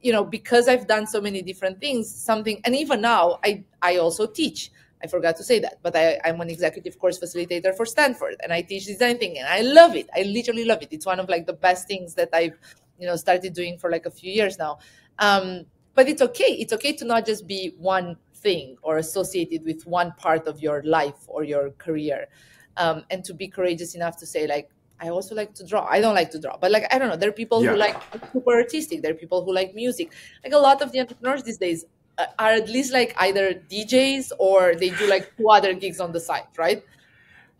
you know because I've done so many different things, something, and even now I I also teach. I forgot to say that, but I, I'm an executive course facilitator for Stanford, and I teach design thinking, and I love it. I literally love it. It's one of like the best things that I've, you know, started doing for like a few years now. Um, but it's okay. It's okay to not just be one thing or associated with one part of your life or your career, um, and to be courageous enough to say like, I also like to draw. I don't like to draw, but like I don't know. There are people yeah. who like super artistic. There are people who like music. Like a lot of the entrepreneurs these days uh, are at least like either DJs or they do like two other gigs on the side, right?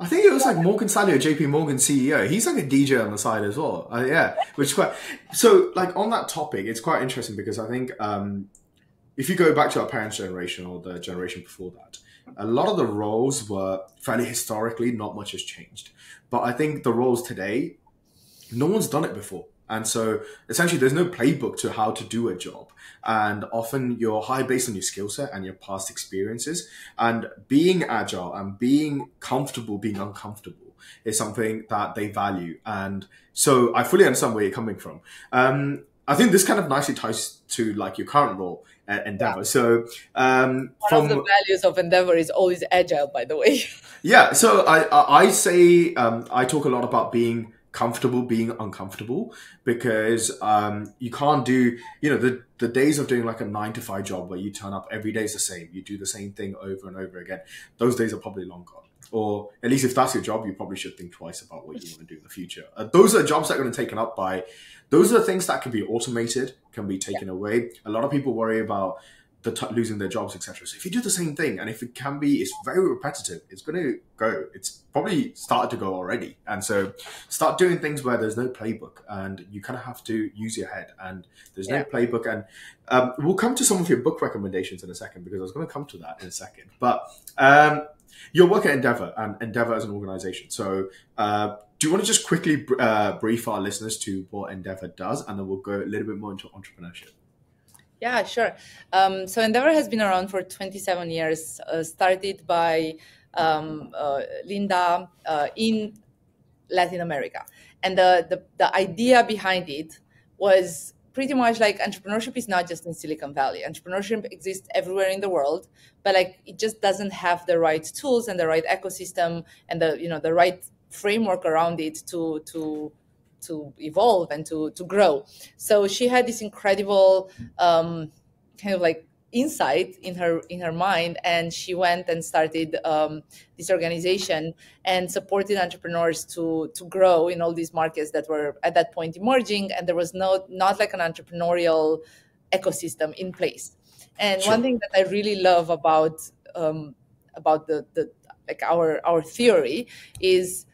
I think it was like Morgan Stanley, JP Morgan CEO. He's like a DJ on the side as well. Uh, yeah, which is quite. So, like on that topic, it's quite interesting because I think um, if you go back to our parents' generation or the generation before that, a lot of the roles were fairly historically. Not much has changed, but I think the roles today, no one's done it before. And so essentially, there's no playbook to how to do a job. And often you're high based on your skill set and your past experiences. And being agile and being comfortable being uncomfortable is something that they value. And so I fully understand where you're coming from. Um, I think this kind of nicely ties to like your current role at Endeavor. Yeah. So um, one from, of the values of Endeavor is always agile, by the way. yeah. So I I say um, I talk a lot about being comfortable being uncomfortable because um, you can't do you know the the days of doing like a nine to five job where you turn up every day is the same you do the same thing over and over again those days are probably long gone. Or at least if that's your job you probably should think twice about what you want to do in the future. Uh, those are jobs that are going to be taken up by those are the things that can be automated can be taken yeah. away. A lot of people worry about the t- losing their jobs, etc. So if you do the same thing, and if it can be, it's very repetitive. It's going to go. It's probably started to go already, and so start doing things where there's no playbook, and you kind of have to use your head, and there's yeah. no playbook. And um, we'll come to some of your book recommendations in a second because I was going to come to that in a second. But um, your work at Endeavor and Endeavor as an organization. So. Uh, do you want to just quickly uh, brief our listeners to what Endeavor does, and then we'll go a little bit more into entrepreneurship? Yeah, sure. Um, so Endeavor has been around for 27 years, uh, started by um, uh, Linda uh, in Latin America. And the, the, the idea behind it was pretty much like entrepreneurship is not just in Silicon Valley. Entrepreneurship exists everywhere in the world, but like it just doesn't have the right tools and the right ecosystem and the you know the right framework around it to to to evolve and to to grow. So she had this incredible um, kind of like insight in her in her mind and she went and started um, this organization and supported entrepreneurs to to grow in all these markets that were at that point emerging and there was no not like an entrepreneurial ecosystem in place and sure. one thing that i really love about um, about the the like our our theory is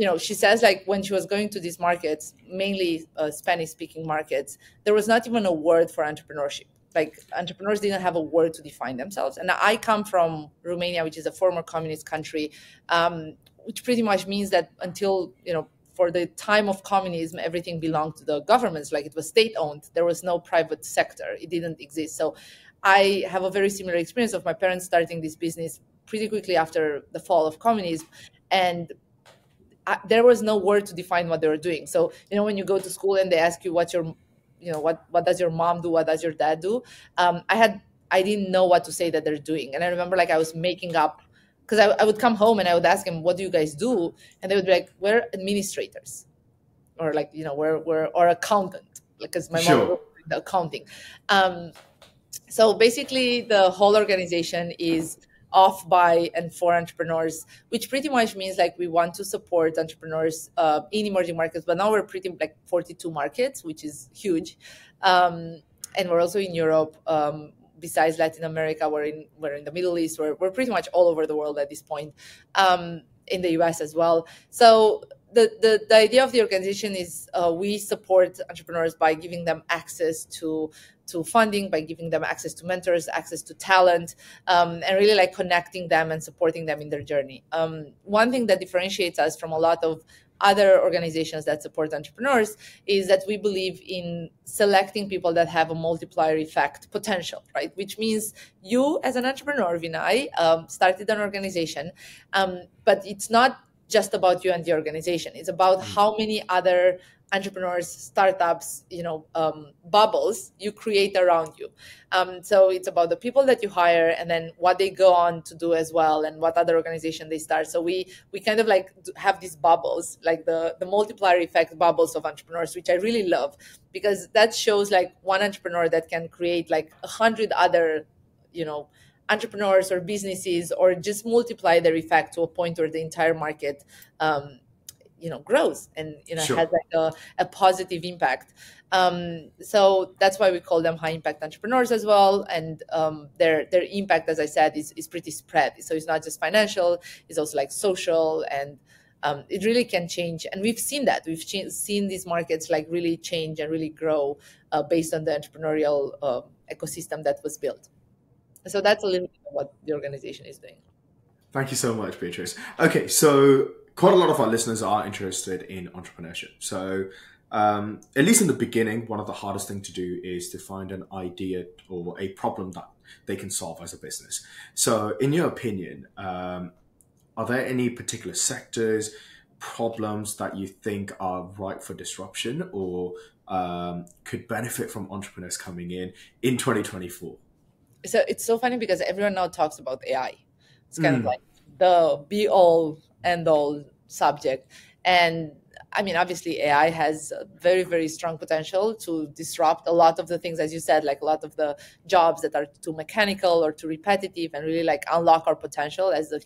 you know, she says like when she was going to these markets, mainly uh, Spanish speaking markets, there was not even a word for entrepreneurship. Like entrepreneurs didn't have a word to define themselves. And I come from Romania, which is a former communist country, um, which pretty much means that until, you know, for the time of communism, everything belonged to the governments, like it was state owned. There was no private sector, it didn't exist. So I have a very similar experience of my parents starting this business pretty quickly after the fall of communism. And I, there was no word to define what they were doing. So you know when you go to school and they ask you what your you know what what does your mom do? What does your dad do? Um, i had i didn't know what to say that they're doing. And i remember like i was making up because I, I would come home and i would ask them what do you guys do? And they would be like we're administrators. Or like you know we're we're or accountant. Because my sure. mom the accounting. Um, so basically the whole organization is off by and for entrepreneurs, which pretty much means like we want to support entrepreneurs uh, in emerging markets. But now we're pretty like 42 markets, which is huge, um, and we're also in Europe. Um, besides Latin America, we're in we're in the Middle East. We're we're pretty much all over the world at this point. Um, in the US as well. So the, the, the idea of the organization is uh, we support entrepreneurs by giving them access to to funding by giving them access to mentors access to talent um, and really like connecting them and supporting them in their journey um, one thing that differentiates us from a lot of other organizations that support entrepreneurs is that we believe in selecting people that have a multiplier effect potential, right? Which means you, as an entrepreneur, Vinay, um, started an organization, um, but it's not just about you and the organization. It's about mm. how many other entrepreneurs, startups, you know, um, bubbles you create around you. Um, so it's about the people that you hire and then what they go on to do as well, and what other organization they start. So we we kind of like have these bubbles, like the the multiplier effect bubbles of entrepreneurs, which I really love because that shows like one entrepreneur that can create like a hundred other, you know entrepreneurs or businesses or just multiply their effect to a point where the entire market um, you know grows and you know sure. has like a, a positive impact um, so that's why we call them high impact entrepreneurs as well and um, their their impact as i said is, is pretty spread so it's not just financial it's also like social and um, it really can change and we've seen that we've ch- seen these markets like really change and really grow uh, based on the entrepreneurial uh, ecosystem that was built so that's a little bit of what the organization is doing. Thank you so much, Beatrice. Okay, so quite a lot of our listeners are interested in entrepreneurship. So, um, at least in the beginning, one of the hardest things to do is to find an idea or a problem that they can solve as a business. So, in your opinion, um, are there any particular sectors, problems that you think are ripe for disruption or um, could benefit from entrepreneurs coming in in 2024? so it's so funny because everyone now talks about AI. It's kind mm. of like the be all end all subject. And I mean, obviously, AI has very, very strong potential to disrupt a lot of the things, as you said, like a lot of the jobs that are too mechanical or too repetitive, and really like unlock our potential as a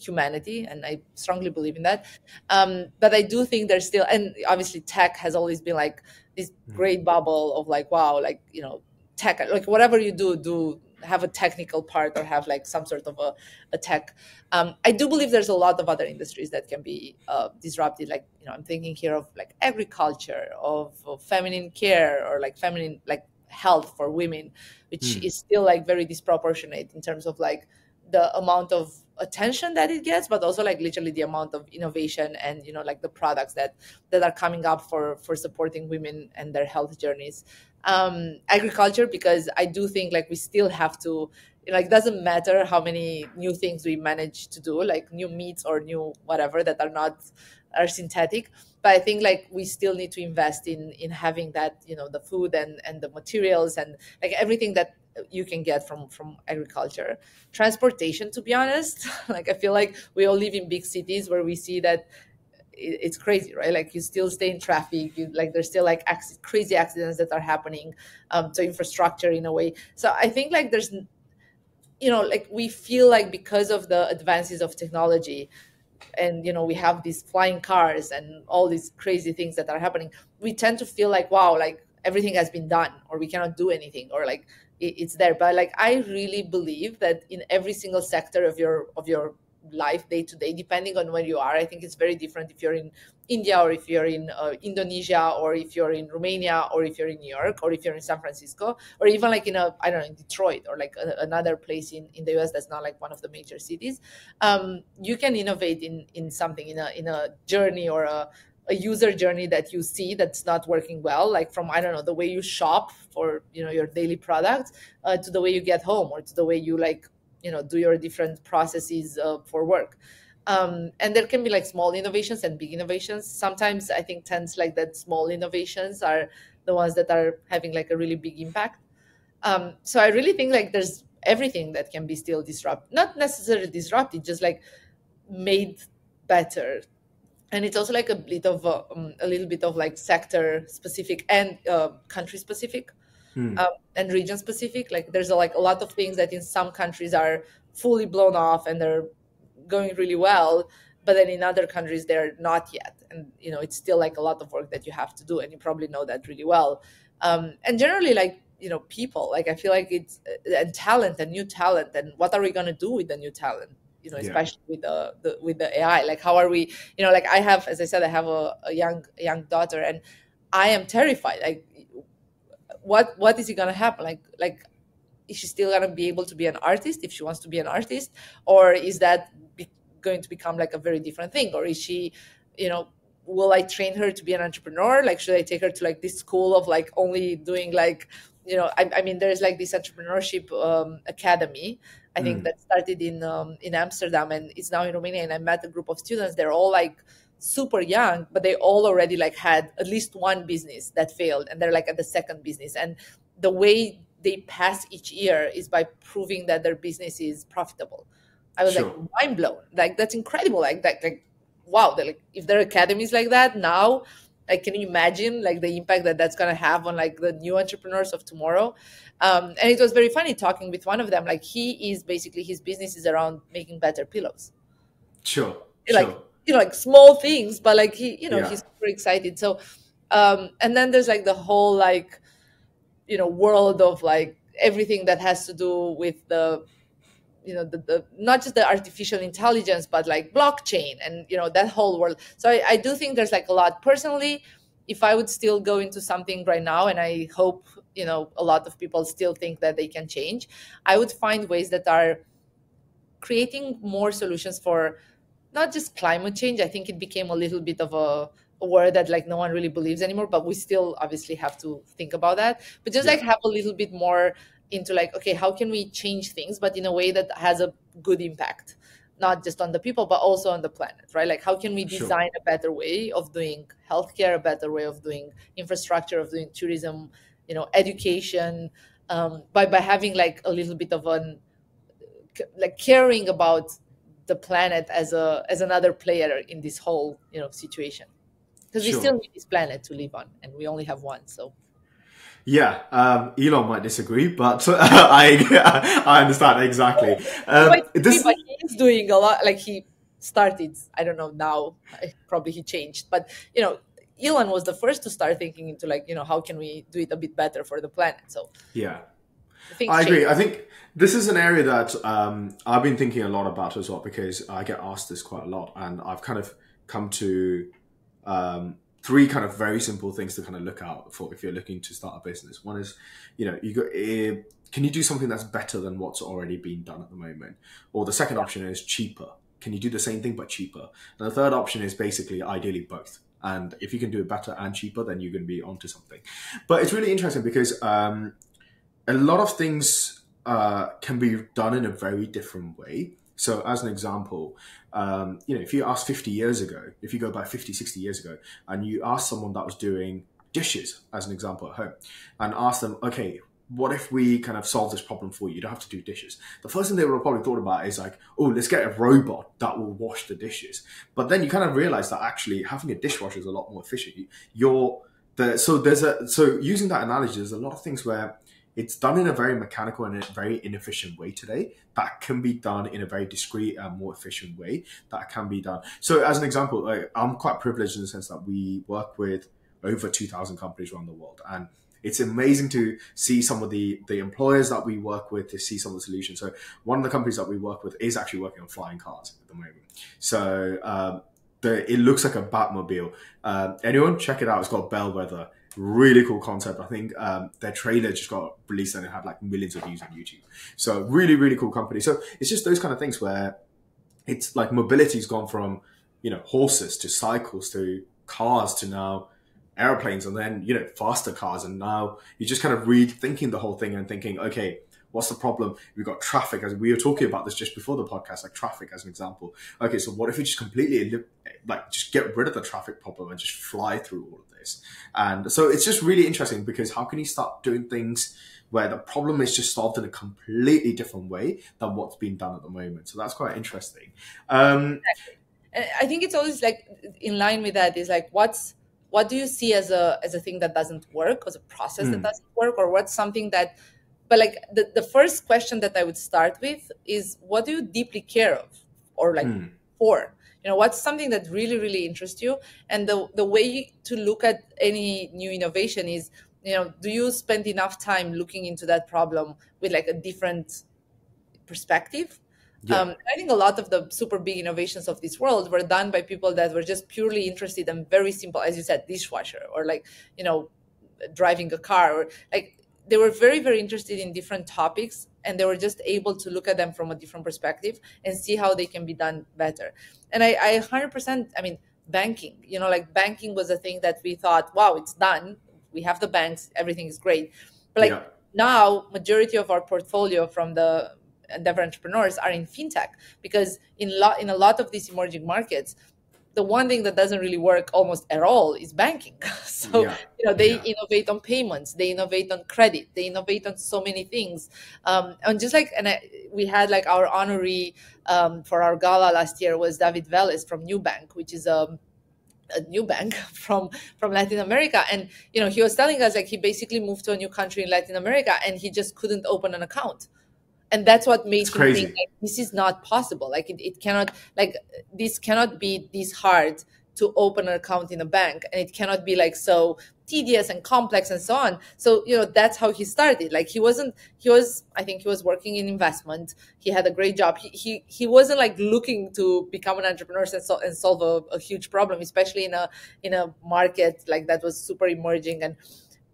humanity. And I strongly believe in that. Um, but I do think there's still, and obviously, tech has always been like this mm. great bubble of like, wow, like you know, tech, like whatever you do, do have a technical part or have like some sort of a, a tech. Um, I do believe there's a lot of other industries that can be uh, disrupted. Like you know, I'm thinking here of like agriculture, of, of feminine care, or like feminine like health for women, which mm. is still like very disproportionate in terms of like the amount of attention that it gets but also like literally the amount of innovation and you know like the products that that are coming up for for supporting women and their health journeys um agriculture because i do think like we still have to like doesn't matter how many new things we manage to do like new meats or new whatever that are not are synthetic. But i think like we still need to invest in in having that you know the food and and the materials and like everything that you can get from from agriculture. Transportation to be honest like i feel like we all live in big cities where we see that it's crazy right? Like you still stay in traffic you, like there's still like crazy accidents that are happening um, to infrastructure in a way. So i think like there's you know like we feel like because of the advances of technology and you know we have these flying cars and all these crazy things that are happening we tend to feel like wow like everything has been done or we cannot do anything or like it's there. But like i really believe that in every single sector of your of your life day to day depending on where you are. I think it's very different if you're in india or if you're in uh, indonesia or if you're in romania or if you're in new york or if you're in san francisco or even like in a i don't know in detroit or like a, another place in, in the us that's not like one of the major cities um, you can innovate in in something in a in a journey or a a user journey that you see that's not working well like from i don't know the way you shop for you know your daily products uh, to the way you get home or to the way you like you know do your different processes uh, for work. Um, and there can be like small innovations and big innovations. Sometimes i think tends like that small innovations are the ones that are having like a really big impact. Um, so i really think like there's everything that can be still disrupt not necessarily disrupted just like made better. And it's also like a bit of a, um, a little bit of like sector specific and uh, country specific mm. um, and region specific like there's a, like a lot of things that in some countries are fully blown off and they're going really well but then in other countries they're not yet and you know it's still like a lot of work that you have to do and you probably know that really well um, and generally like you know people like i feel like it's uh, and talent and new talent and what are we going to do with the new talent you know especially yeah. with the, the, with the ai like how are we you know like i have as i said i have a, a young young daughter and i am terrified like what what is it going to happen like like is she still going to be able to be an artist if she wants to be an artist or is that be, going to become like a very different thing or is she you know will i train her to be an entrepreneur like should i take her to like this school of like only doing like you know i, I mean there's like this entrepreneurship um, academy I think mm. that started in um, in Amsterdam and it's now in Romania. And I met a group of students. They're all like super young, but they all already like had at least one business that failed, and they're like at the second business. And the way they pass each year is by proving that their business is profitable. I was sure. like mind blown. Like that's incredible. Like that. Like wow. Like if there are academies like that now, like can you imagine like the impact that that's going to have on like the new entrepreneurs of tomorrow um, and it was very funny talking with one of them like he is basically his business is around making better pillows sure like sure. You know like small things but like he you know yeah. he's super excited. So um and then there's like the whole like you know world of like everything that has to do with the you know the, the not just the artificial intelligence but like blockchain and you know that whole world. So I, I do think there's like a lot. Personally if i would still go into something right now and i hope you know a lot of people still think that they can change i would find ways that are creating more solutions for not just climate change i think it became a little bit of a, a word that like no one really believes anymore but we still obviously have to think about that but just yeah. like have a little bit more into like okay how can we change things but in a way that has a good impact not just on the people but also on the planet right like how can we design sure. a better way of doing healthcare a better way of doing infrastructure of doing tourism you know education um, by by having like a little bit of an like caring about the planet as a as another player in this whole you know situation because sure. we still need this planet to live on and we only have one so yeah, um, Elon might disagree, but I I understand exactly. Um, this... But he's doing a lot. Like he started. I don't know now. Probably he changed, but you know, Elon was the first to start thinking into like you know how can we do it a bit better for the planet. So yeah. I agree. I think this is an area that um, I've been thinking a lot about as well because I get asked this quite a lot, and I've kind of come to um, three kind of very simple things to kind of look out for if you're looking to start a business. One is, you know, you got. Uh, can you do something that's better than what's already being done at the moment? Or the second option is cheaper. Can you do the same thing but cheaper? And the third option is basically ideally both. And if you can do it better and cheaper, then you're going to be onto something. But it's really interesting because um, a lot of things uh, can be done in a very different way. So, as an example, um, you know, if you ask 50 years ago, if you go back 50, 60 years ago, and you ask someone that was doing dishes, as an example, at home, and ask them, okay, what if we kind of solve this problem for you? You don't have to do dishes. The first thing they would probably thought about is like, oh, let's get a robot that will wash the dishes. But then you kind of realize that actually having a dishwasher is a lot more efficient. You're the so there's a so using that analogy, there's a lot of things where it's done in a very mechanical and a very inefficient way today that can be done in a very discreet and more efficient way that can be done. So as an example like, i'm quite privileged in the sense that we work with over 2000 companies around the world and it's amazing to see some of the the employers that we work with to see some of the solutions. So one of the companies that we work with is actually working on flying cars at the moment. So um, the, it looks like a batmobile. Uh, anyone? Check it out. It's called bellwether really cool concept. I think um, their trailer just got released and it had like millions of views on YouTube. So really, really cool company. So it's just those kind of things where it's like mobility's gone from you know horses to cycles to cars to now airplanes and then you know faster cars and now you're just kind of rethinking the whole thing and thinking okay what's the problem we've got traffic as we were talking about this just before the podcast like traffic as an example okay so what if we just completely like just get rid of the traffic problem and just fly through all of this and so it's just really interesting because how can you start doing things where the problem is just solved in a completely different way than what's being done at the moment. So that's quite interesting. Um, I think it's always like in line with that is like what's what do you see as a as a thing that doesn't work, as a process mm. that doesn't work, or what's something that but like the, the first question that I would start with is what do you deeply care of or like mm. for? You know, what's something that really, really interests you? And the the way to look at any new innovation is you know do you spend enough time looking into that problem with like a different perspective yeah. um, i think a lot of the super big innovations of this world were done by people that were just purely interested in very simple as you said dishwasher or like you know driving a car or like they were very very interested in different topics and they were just able to look at them from a different perspective and see how they can be done better. And i, I 100% i mean banking you know like banking was a thing that we thought wow it's done. We have the banks. Everything is great. But like yeah. now majority of our portfolio from the endeavor entrepreneurs are in fintech because in lot in a lot of these emerging markets the one thing that doesn't really work almost at all is banking so yeah. you know they yeah. innovate on payments they innovate on credit they innovate on so many things um, and just like and I, we had like our honoree um, for our gala last year was david Vélez from nubank which is a um, a new bank from from Latin America and you know he was telling us like he basically moved to a new country in Latin America and he just couldn't open an account and that's what made it's crazy. think like, this is not possible. Like it, it cannot like this cannot be this hard to open an account in a bank. And it cannot be like so tedious and complex and so on. So you know that's how he started. Like he wasn't he was i think he was working in investment. He had a great job. He he, he wasn't like looking to become an entrepreneur and, so, and solve a, a huge problem especially in a in a market like that was super emerging. And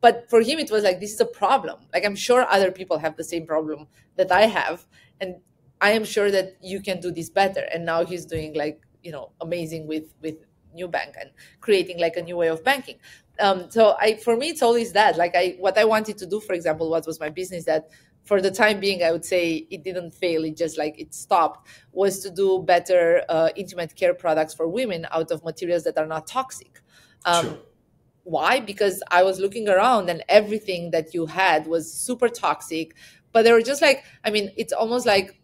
but for him it was like this is a problem like i'm sure other people have the same problem that i have and i am sure that you can do this better and now he's doing like you know amazing with with Nubank and creating like a new way of banking um, so I, for me, it's always that. Like I, what I wanted to do, for example, what was my business that, for the time being, I would say it didn't fail. It just like it stopped. Was to do better uh, intimate care products for women out of materials that are not toxic. Um, sure. Why? Because I was looking around and everything that you had was super toxic. But they were just like, I mean, it's almost like,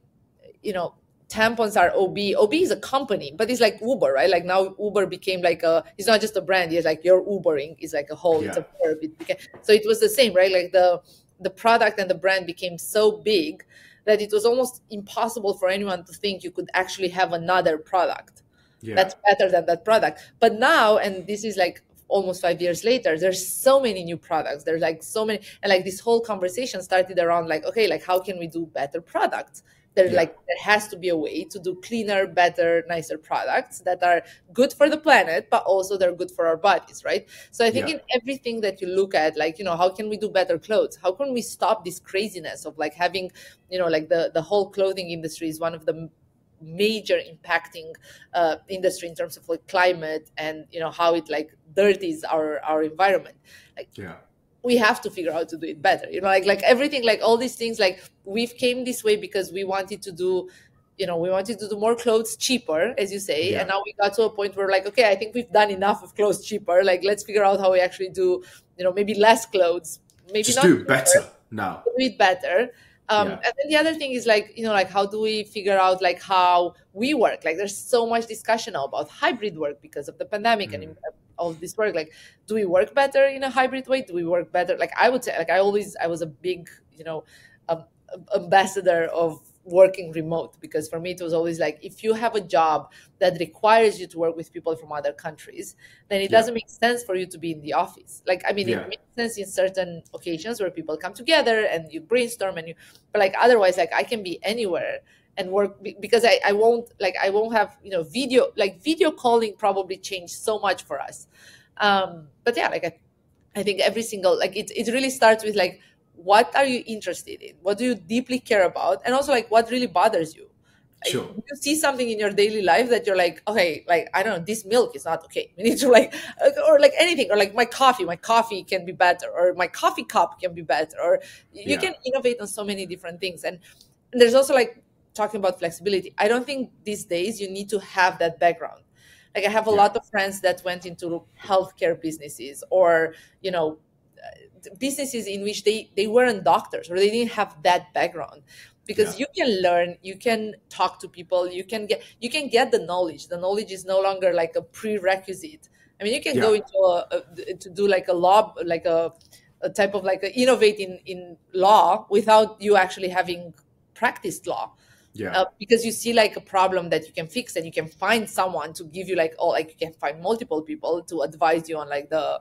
you know, tampons are OB. OB is a company, but it's like Uber, right? Like now Uber became like a, it's not just a brand. It's like you're Ubering is like a whole, yeah. it's a verb. It became, so it was the same, right? Like the, the product and the brand became so big that it was almost impossible for anyone to think you could actually have another product yeah. that's better than that product. But now, and this is like almost five years later there's so many new products there's like so many and like this whole conversation started around like okay like how can we do better products there's yeah. like there has to be a way to do cleaner better nicer products that are good for the planet but also they're good for our bodies right so i think yeah. in everything that you look at like you know how can we do better clothes how can we stop this craziness of like having you know like the the whole clothing industry is one of the major impacting uh, industry in terms of like climate and you know how it like dirties our our environment. Like yeah. we have to figure out to do it better you know like like everything like all these things like we've came this way because we wanted to do you know we wanted to do more clothes cheaper as you say yeah. and now we got to a point where like okay i think we've done enough of clothes cheaper like let's figure out how we actually do you know maybe less clothes maybe Just not do it better now. do it better um, yeah. and then the other thing is like you know like how do we figure out like how we work like there's so much discussion now about hybrid work because of the pandemic mm. and all this work like do we work better in a hybrid way do we work better like i would say like i always i was a big you know um, ambassador of working remote because for me it was always like if you have a job that requires you to work with people from other countries then it yeah. doesn't make sense for you to be in the office like i mean yeah. it makes sense in certain occasions where people come together and you brainstorm and you but like otherwise like i can be anywhere and work because I, I won't like i won't have you know video like video calling probably changed so much for us um but yeah like i, I think every single like it, it really starts with like what are you interested in? What do you deeply care about? And also like what really bothers you? Like, sure. you see something in your daily life that you're like okay like i don't know this milk is not okay. We need to like uh, or like anything or like my coffee my coffee can be better or my coffee cup can be better or you yeah. can innovate on so many different things. And, and there's also like talking about flexibility. I don't think these days you need to have that background. Like i have a yeah. lot of friends that went into healthcare businesses or you know businesses in which they they weren't doctors or they didn't have that background. Because yeah. you can learn you can talk to people you can get you can get the knowledge. The knowledge is no longer like a prerequisite. I mean you can yeah. go into a, a, to do like a law like a, a type of like a innovate in in law without you actually having practiced law. Yeah. Uh, because you see like a problem that you can fix and you can find someone to give you like oh like you can find multiple people to advise you on like the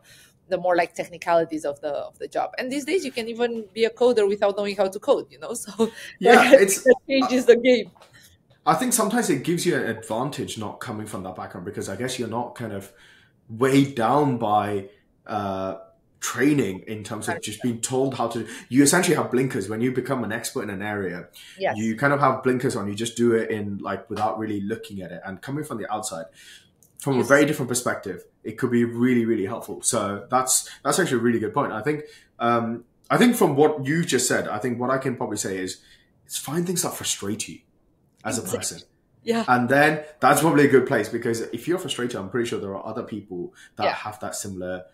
the more like technicalities of the of the job. And these days you can even be a coder without knowing how to code you know? So yeah it changes the game. I think sometimes it gives you an advantage not coming from that background because i guess you're not kind of weighed down by uh training in terms of just being told how to you essentially have blinkers. When you become an expert in an area yes. you kind of have blinkers on. You just do it in like without really looking at it. And coming from the outside from a very different perspective, it could be really, really helpful. So that's that's actually a really good point. I think um, I think from what you just said, I think what I can probably say is it's find things that frustrate you as a person. Yeah. And then that's probably a good place because if you're frustrated, I'm pretty sure there are other people that yeah. have that similar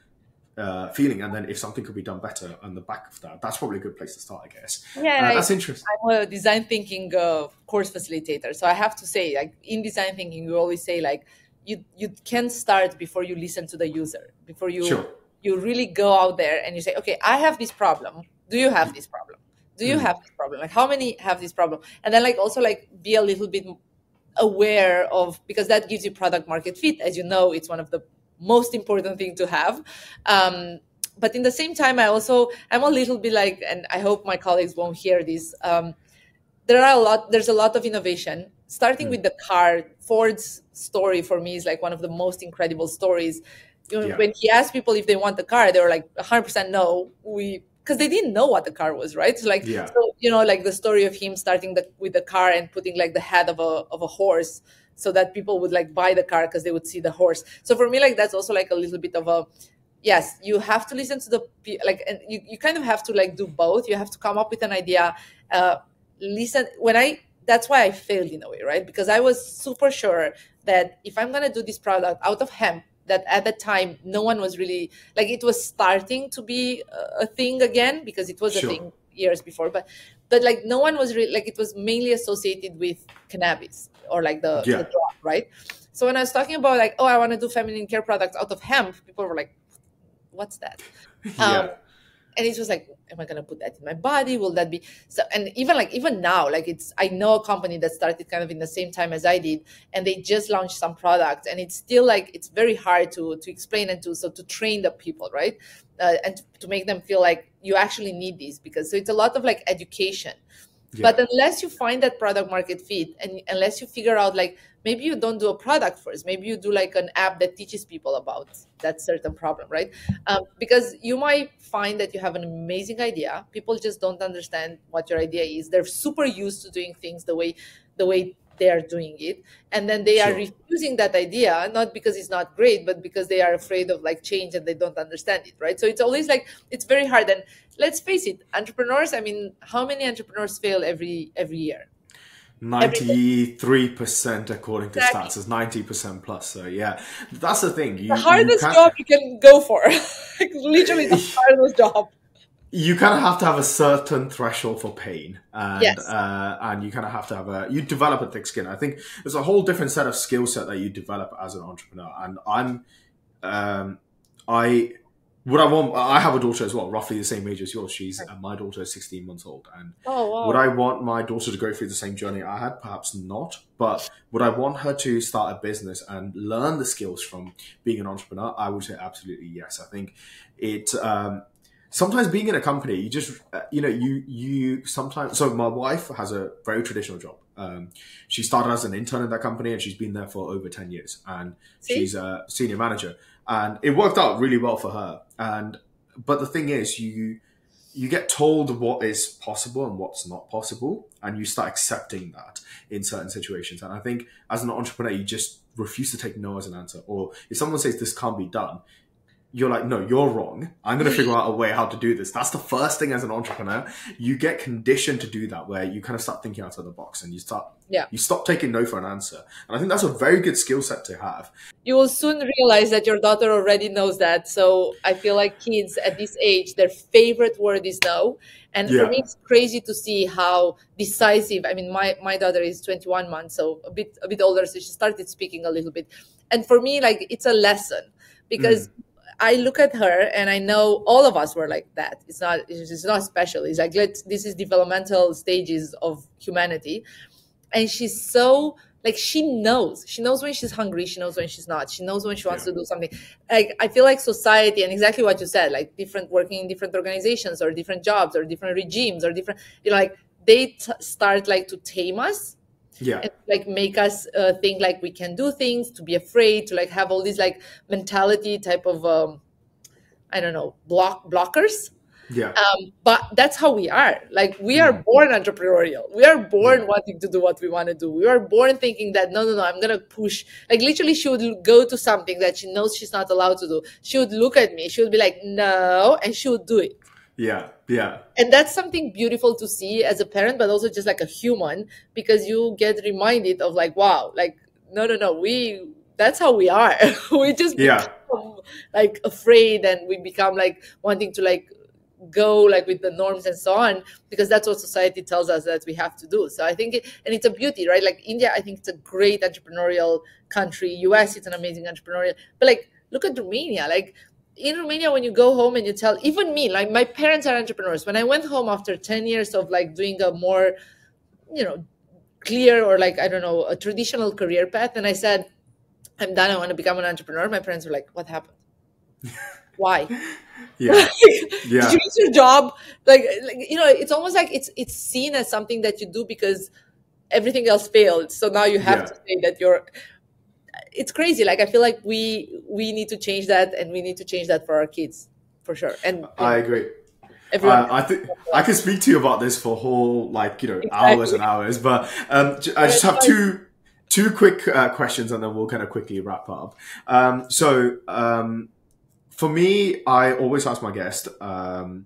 uh, feeling. And then if something could be done better on the back of that, that's probably a good place to start, I guess. Yeah, uh, that's interesting. I'm a design thinking uh, course facilitator, so I have to say, like in design thinking, you always say like you you can start before you listen to the user before you sure. you really go out there and you say okay i have this problem do you have this problem do you mm. have this problem like how many have this problem and then like also like be a little bit aware of because that gives you product market fit as you know it's one of the most important thing to have um, but in the same time i also i'm a little bit like and i hope my colleagues won't hear this um, there are a lot there's a lot of innovation starting mm. with the car ford's story for me is like one of the most incredible stories. You know, yeah. when he asked people if they want the car they were like 100% no. We because they didn't know what the car was right? So like yeah. so you know like the story of him starting the, with the car and putting like the head of a of a horse so that people would like buy the car because they would see the horse. So for me like that's also like a little bit of a yes you have to listen to the like and you, you kind of have to like do both. You have to come up with an idea uh, listen when i that's why i failed in a way right because i was super sure that if i'm going to do this product out of hemp that at the time no one was really like it was starting to be a thing again because it was sure. a thing years before but but like no one was really like it was mainly associated with cannabis or like the, yeah. the drug right so when i was talking about like oh i want to do feminine care products out of hemp people were like what's that yeah. um, and it was like am I going to put that in my body? Will that be so? And even like even now, like it's I know a company that started kind of in the same time as I did, and they just launched some product, and it's still like it's very hard to to explain and to so to train the people, right? Uh, and to make them feel like you actually need these because so it's a lot of like education. Yeah. But unless you find that product market fit, and unless you figure out like maybe you don't do a product first. Maybe you do like an app that teaches people about that certain problem right? Um, because you might find that you have an amazing idea. People just don't understand what your idea is. They're super used to doing things the way the way they are doing it. And then they sure. are refusing that idea not because it's not great but because they are afraid of like change and they don't understand it right? So it's always like it's very hard. And let's face it entrepreneurs i mean how many entrepreneurs fail every every year? 93% according to exactly. stats is 90% plus so yeah. That's the thing you, the hardest you job you can go for. Literally the hardest job. You kind of have to have a certain threshold for pain and yes. uh, and you kind of have to have a you develop a thick skin. I think there's a whole different set of skill set that you develop as an entrepreneur and i'm um, i would I want? I have a daughter as well, roughly the same age as yours. She's and my daughter is 16 months old. And oh, wow. would I want my daughter to go through the same journey I had? Perhaps not. But would I want her to start a business and learn the skills from being an entrepreneur? I would say absolutely yes. I think it. Um, sometimes being in a company, you just uh, you know you you sometimes. So my wife has a very traditional job. Um, she started as an intern in that company, and she's been there for over 10 years, and See? she's a senior manager and it worked out really well for her. And but the thing is, you you get told what is possible and what's not possible, and you start accepting that in certain situations. And I think as an entrepreneur, you just refuse to take no as an answer. Or if someone says this can't be done, you're like, no, you're wrong. I'm going to figure out a way how to do this. That's the first thing as an entrepreneur. You get conditioned to do that, where you kind of start thinking out of the box and you start, yeah, you stop taking no for an answer. And I think that's a very good skill set to have. You will soon realize that your daughter already knows that. So I feel like kids at this age, their favorite word is no. And yeah. for me, it's crazy to see how decisive. I mean, my my daughter is 21 months, so a bit a bit older, so she started speaking a little bit. And for me, like it's a lesson because. Mm I look at her and I know all of us were like that. It's not it's not special. It's like let this is developmental stages of humanity. And she's so like she knows. She knows when she's hungry, she knows when she's not. She knows when she wants yeah. to do something. Like I feel like society and exactly what you said, like different working in different organizations or different jobs or different regimes or different you know like they t- start like to tame us yeah. and, like make us uh, think like we can do things to be afraid to like have all these like mentality type of um i don't know block blockers. Yeah. Um but that's how we are. Like we are mm. born entrepreneurial. We are born yeah. wanting to do what we want to do. We are born thinking that no no no i'm gonna push like literally she would go to something that she knows she's not allowed to do. She would look at me. She would be like no and she would do it yeah, yeah. And that's something beautiful to see as a parent, but also just like a human, because you get reminded of like, wow, like, no, no, no, we, that's how we are. we just yeah. become like afraid and we become like wanting to like go like with the norms and so on because that's what society tells us that we have to do so i think it, and it's a beauty right like india i think it's a great entrepreneurial country us it's an amazing entrepreneurial but like look at romania like in Romania, when you go home and you tell, even me, like my parents are entrepreneurs. When I went home after 10 years of like doing a more, you know, clear or like, I don't know, a traditional career path, and I said, I'm done, I want to become an entrepreneur, my parents were like, What happened? Why? Yeah. yeah. Did you lose your job? Like, like, you know, it's almost like it's it's seen as something that you do because everything else failed. So now you have yeah. to say that you're it's crazy. Like I feel like we we need to change that, and we need to change that for our kids for sure. And I agree. Uh, I think I can speak to you about this for whole like you know exactly. hours and hours, but um, I just have two two quick uh, questions, and then we'll kind of quickly wrap up. Um, so um, for me, I always ask my guest, um,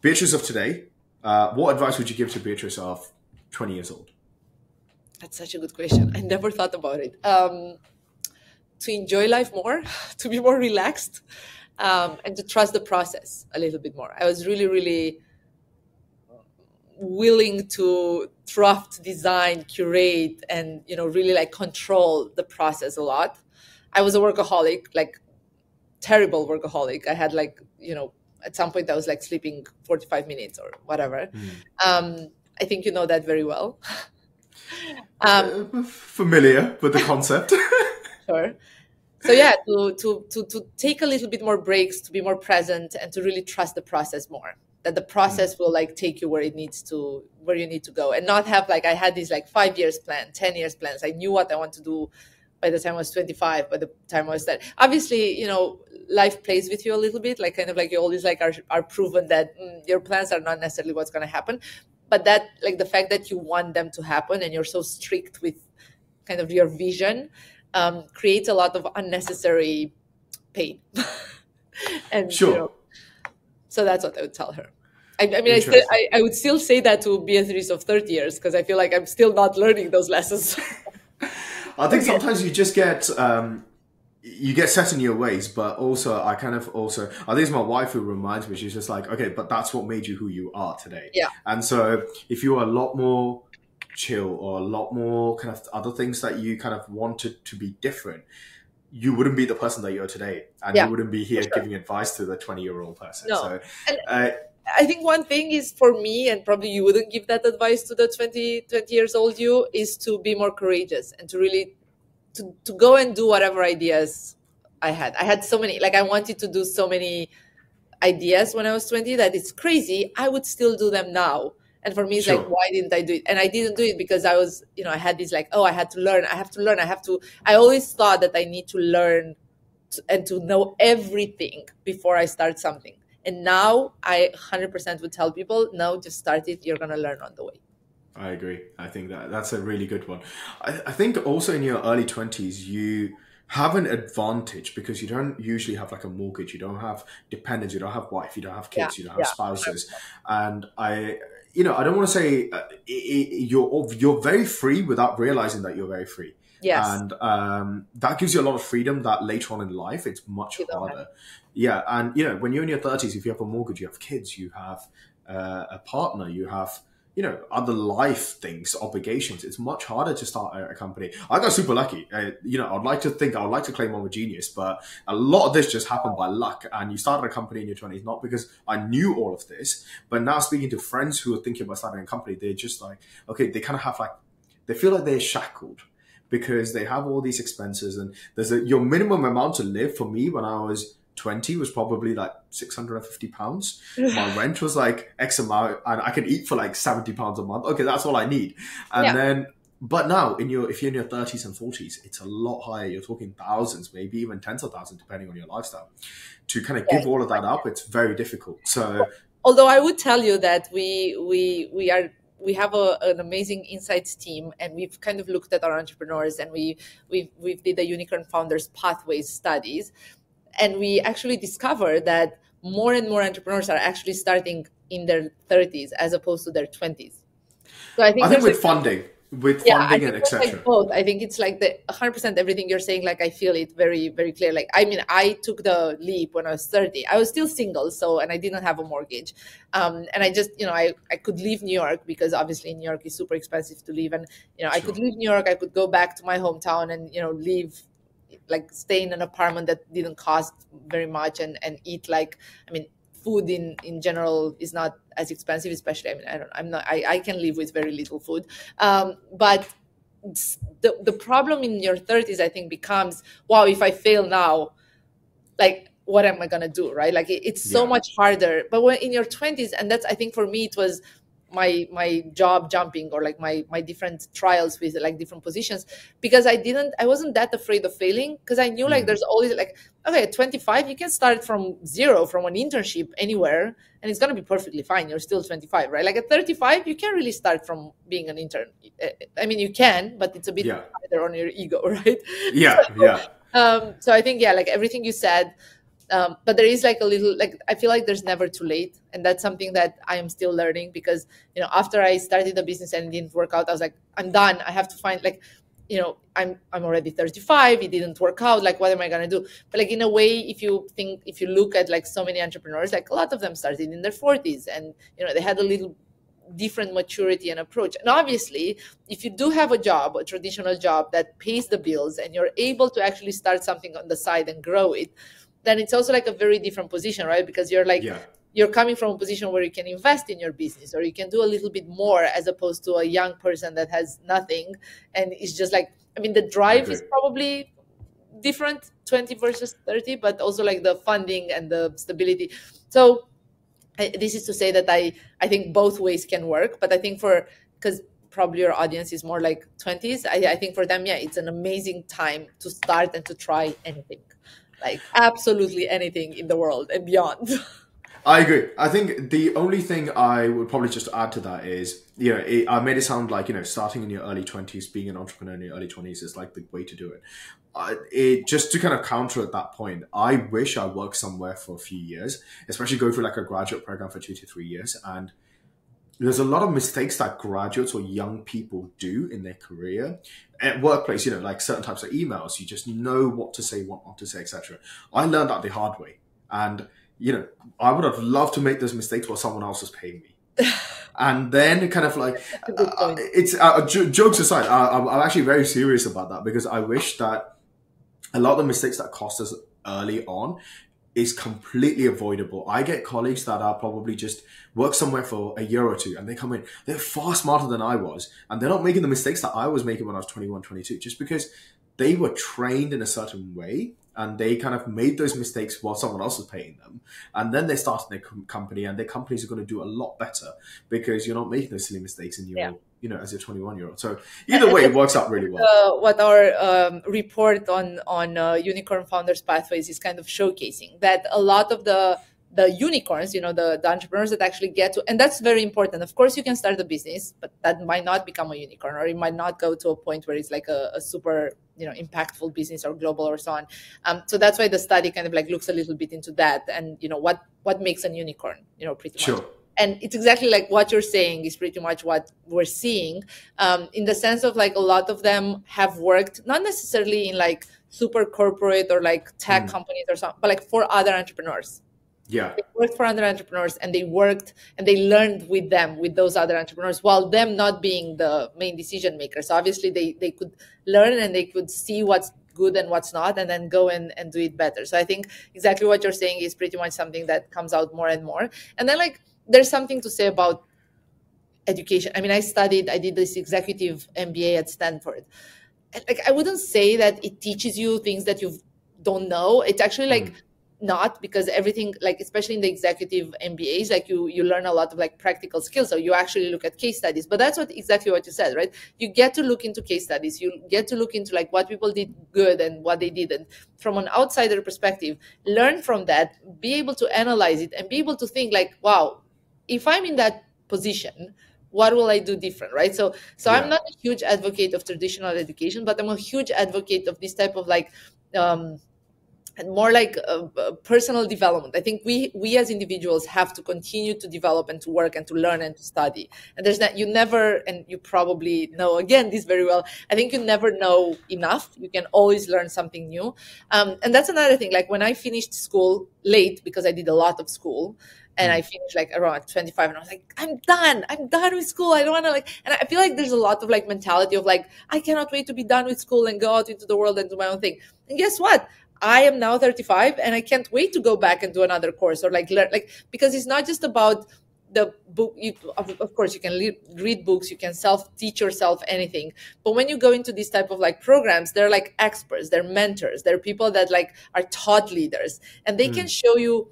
Beatrice of today, uh, what advice would you give to Beatrice of twenty years old? That's such a good question. I never thought about it. To enjoy life more, to be more relaxed, um, and to trust the process a little bit more. I was really, really willing to draft, design, curate, and you know, really like control the process a lot. I was a workaholic, like terrible workaholic. I had like you know at some point I was like sleeping 45 minutes or whatever. Mm. Um, I think you know that very well. um, uh, familiar with the concept. sure. So yeah, to, to to to take a little bit more breaks, to be more present, and to really trust the process more. That the process mm. will like take you where it needs to, where you need to go, and not have like I had these like five years plan, ten years plans. I knew what I want to do by the time I was 25, by the time I was that. Obviously, you know, life plays with you a little bit, like kind of like you always like are, are proven that mm, your plans are not necessarily what's going to happen. But that, like the fact that you want them to happen and you're so strict with kind of your vision um, creates a lot of unnecessary pain. and sure. You know, so that's what I would tell her. I, I mean, I, still, I, I, would still say that to Beatrice of 30 years because I feel like I'm still not learning those lessons. I think sometimes you just get um, you get set in your ways, but also I kind of also I think it's my wife who reminds me. She's just like, okay, but that's what made you who you are today. Yeah. And so if you are a lot more chill or a lot more kind of other things that you kind of wanted to be different, you wouldn't be the person that you're today, and yeah, you wouldn't be here sure. giving advice to the 20 year old person. No. So, and, uh, I think one thing is for me, and probably you wouldn't give that advice to the 20, 20 years old you, is to be more courageous and to really to, to go and do whatever ideas I had. I had so many, like I wanted to do so many ideas when I was 20 that it's crazy. I would still do them now. And for me, it's sure. like, why didn't I do it? And I didn't do it because I was, you know, I had this like, oh, I had to learn. I have to learn. I have to. I always thought that I need to learn to, and to know everything before I start something. And now I 100% would tell people, no, just start it. You're going to learn on the way. I agree. I think that that's a really good one. I, I think also in your early 20s, you have an advantage because you don't usually have like a mortgage, you don't have dependents, you don't have wife, you don't have kids, yeah, you don't have yeah. spouses. And I, you know, I don't want to say uh, it, it, you're you're very free without realizing that you're very free. Yes. And um, that gives you a lot of freedom that later on in life it's much harder. Yeah. And, you know, when you're in your 30s, if you have a mortgage, you have kids, you have uh, a partner, you have, you know, other life things, obligations, it's much harder to start a, a company. I got super lucky. Uh, you know, I'd like to think, I'd like to claim I'm a genius, but a lot of this just happened by luck. And you started a company in your 20s, not because I knew all of this, but now speaking to friends who are thinking about starting a company, they're just like, okay, they kind of have like, they feel like they're shackled because they have all these expenses and there's a your minimum amount to live for me when I was 20 was probably like 650 pounds. My rent was like X amount and I can eat for like 70 pounds a month. Okay, that's all I need. And yeah. then but now in your if you're in your 30s and 40s, it's a lot higher. You're talking thousands, maybe even tens of thousands depending on your lifestyle. To kind of give all of that up, it's very difficult. So although I would tell you that we we we are we have a, an amazing insights team and we've kind of looked at our entrepreneurs and we we've, we've did the unicorn founders pathways studies and we actually discovered that more and more entrepreneurs are actually starting in their 30s as opposed to their 20s so i think, I think with funding with yeah, funding and etc. Like both. I think it's like the 100% everything you're saying. Like I feel it very, very clear. Like I mean, I took the leap when I was 30. I was still single, so and I didn't have a mortgage, um, and I just you know I I could leave New York because obviously New York is super expensive to live, and you know sure. I could leave New York. I could go back to my hometown and you know live like stay in an apartment that didn't cost very much and and eat like I mean food in in general is not as expensive especially i mean i don't i'm not i, I can live with very little food. Um, but the the problem in your 30s i think becomes wow if i fail now like what am i going to do right? Like it, it's so yeah. much harder. But when in your 20s and that's i think for me it was my my job jumping or like my my different trials with like different positions because i didn't i wasn't that afraid of failing because i knew like mm. there's always like okay at 25 you can start from zero from an internship anywhere and it's going to be perfectly fine. You're still 25 right? Like at 35 you can't really start from being an intern. I mean you can but it's a bit yeah. harder on your ego right? Yeah so, yeah. um so i think yeah like everything you said um, but there is like a little like i feel like there's never too late. And that's something that i am still learning because you know after i started the business and didn't work out i was like i'm done. I have to find like you know i'm i'm already 35 it didn't work out. Like what am i going to do? But like in a way if you think if you look at like so many entrepreneurs like a lot of them started in their 40s and you know they had a little different maturity and approach. And obviously if you do have a job a traditional job that pays the bills and you're able to actually start something on the side and grow it then it's also like a very different position right? Because you're like Yeah. you're coming from a position where you can invest in your business or you can do a little bit more as opposed to a young person that has nothing and it's just like i mean the drive is probably different 20 versus 30 but also like the funding and the stability. So I, this is to say that i i think both ways can work but i think for because probably your audience is more like 20s I, I think for them yeah it's an amazing time to start and to try anything like absolutely anything in the world and beyond I agree. I think the only thing I would probably just add to that is, you know, it, I made it sound like, you know, starting in your early 20s, being an entrepreneur in your early 20s is like the way to do it. Uh, it just to kind of counter at that point, I wish I worked somewhere for a few years, especially go through like a graduate program for two to three years. And there's a lot of mistakes that graduates or young people do in their career at workplace, you know, like certain types of emails, you just know what to say, what not to say, etc. I learned that the hard way. And you know, I would have loved to make those mistakes while someone else was paying me. and then kind of like, uh, it's uh, j- jokes aside, I, I'm actually very serious about that because I wish that a lot of the mistakes that cost us early on is completely avoidable. I get colleagues that are probably just work somewhere for a year or two and they come in, they're far smarter than I was and they're not making the mistakes that I was making when I was 21, 22, just because they were trained in a certain way and they kind of made those mistakes while someone else was paying them. And then they started their com- company and their companies are going to do a lot better because you're not making those silly mistakes in your, Yeah. You know, as a 21 year old. So either way, it works out really well. uh, what our um, report on on uh, unicorn founders pathways is kind of showcasing that a lot of the the unicorns you know the, the entrepreneurs that actually get to and that's very important of course you can start a business but that might not become a unicorn or it might not go to a point where it's like a, a super you know impactful business or global or so on um, so that's why the study kind of like looks a little bit into that and you know what what makes an unicorn you know pretty much Sure. And it's exactly like what you're saying is pretty much what we're seeing um, in the sense of like a lot of them have worked not necessarily in like super corporate or like tech Mm. companies or something but like for other entrepreneurs Yeah. they worked for other entrepreneurs and they worked and they learned with them with those other entrepreneurs while them not being the main decision makers so obviously they they could learn and they could see what's good and what's not and then go and, and do it better so i think exactly what you're saying is pretty much something that comes out more and more and then like there's something to say about education. I mean i studied i did this executive mba at stanford. And like i wouldn't say that it teaches you things that you don't know. It's actually like mm. not because everything like especially in the executive mbas like you you learn a lot of like practical skills. So you actually look at case studies. But that's what exactly what you said right? You get to look into case studies. You get to look into like what people did good and what they didn't. From an outsider perspective learn from that be able to analyze it and be able to think like wow if i'm in that position what will i do different right? So so Yeah. i'm not a huge advocate of traditional education but i'm a huge advocate of this type of like um and more like uh, uh, personal development. I think we we as individuals have to continue to develop and to work and to learn and to study. And there's that you never and you probably know again this very well i think you never know enough. You can always learn something new. Um, and that's another thing. Like when i finished school late because i did a lot of school and mm. I finished like around 25 and I was like, I'm done. I'm done with school. I don't want to like, and I feel like there's a lot of like mentality of like, I cannot wait to be done with school and go out into the world and do my own thing. And guess what? I am now 35 and I can't wait to go back and do another course or like learn, like, because it's not just about the book. You, of, of course, you can le- read books, you can self teach yourself anything. But when you go into these type of like programs, they're like experts, they're mentors, they're people that like are thought leaders and they can mm. show you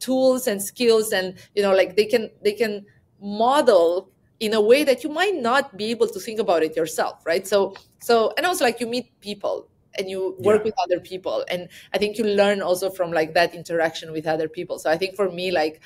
tools and skills and you know like they can they can model in a way that you might not be able to think about it yourself right? So so and also like you meet people and you work Yeah. with other people. And i think you learn also from like that interaction with other people. So i think for me like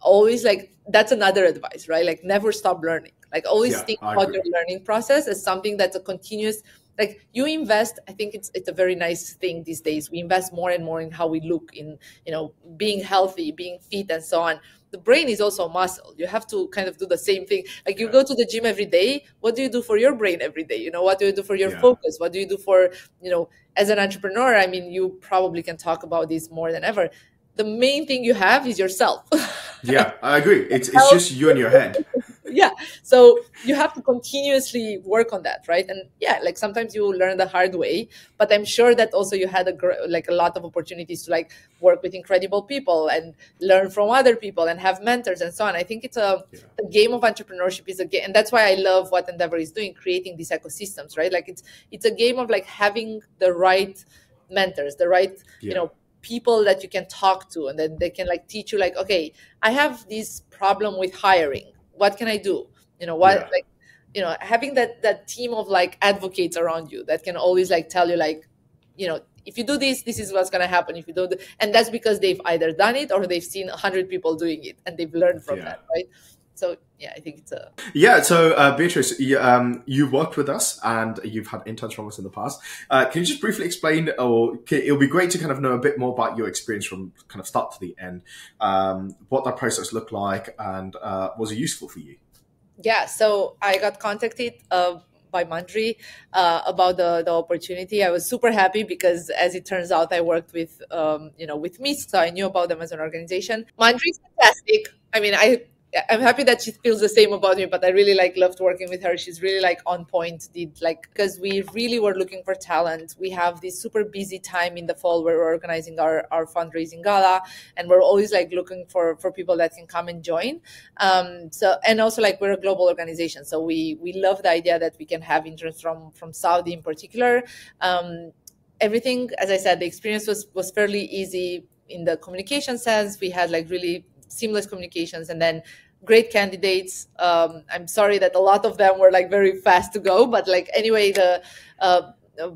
always like that's another advice right? Like never stop learning. Like always Yeah, think I about agree. your learning process as something that's a continuous like you invest i think it's it's a very nice thing these days. We invest more and more in how we look in you know being healthy being fit and so on. The brain is also a muscle. You have to kind of do the same thing. Like you Yeah. go to the gym every day what do you do for your brain every day? You know what do you do for your Yeah. focus? What do you do for you know as an entrepreneur? I mean you probably can talk about this more than ever the main thing you have is yourself. yeah, I agree. It's it's just you and your head. yeah. So you have to continuously work on that, right? And yeah, like sometimes you learn the hard way, but I'm sure that also you had a gr- like a lot of opportunities to like work with incredible people and learn from other people and have mentors and so on. I think it's a, yeah. a game of entrepreneurship is a game, and that's why I love what Endeavor is doing, creating these ecosystems, right? Like it's it's a game of like having the right mentors, the right yeah. you know people that you can talk to and then they can like teach you like okay i have this problem with hiring what can i do you know what yeah. like you know having that that team of like advocates around you that can always like tell you like you know if you do this this is what's going to happen if you don't do, and that's because they've either done it or they've seen 100 people doing it and they've learned from yeah. that right so yeah, I think it's a yeah. So uh, Beatrice, you, um, you've worked with us and you've had interns from us in the past. Uh, can you just briefly explain, or can, it'll be great to kind of know a bit more about your experience from kind of start to the end, um, what that process looked like, and uh, was it useful for you? Yeah. So I got contacted. Uh, by Mandri uh, about the, the opportunity. I was super happy because, as it turns out, I worked with um, you know with Misk, so I knew about them as an organization. Mandri is fantastic. I mean, I I'm happy that she feels the same about me, but I really like loved working with her. She's really like on point. Did like because we really were looking for talent. We have this super busy time in the fall where we're organizing our, our fundraising gala, and we're always like looking for for people that can come and join. Um, so and also like we're a global organization, so we we love the idea that we can have interns from from Saudi in particular. Um, everything, as I said, the experience was was fairly easy in the communication sense. We had like really seamless communications and then great candidates. Um, i'm sorry that a lot of them were like very fast to go but like anyway the uh,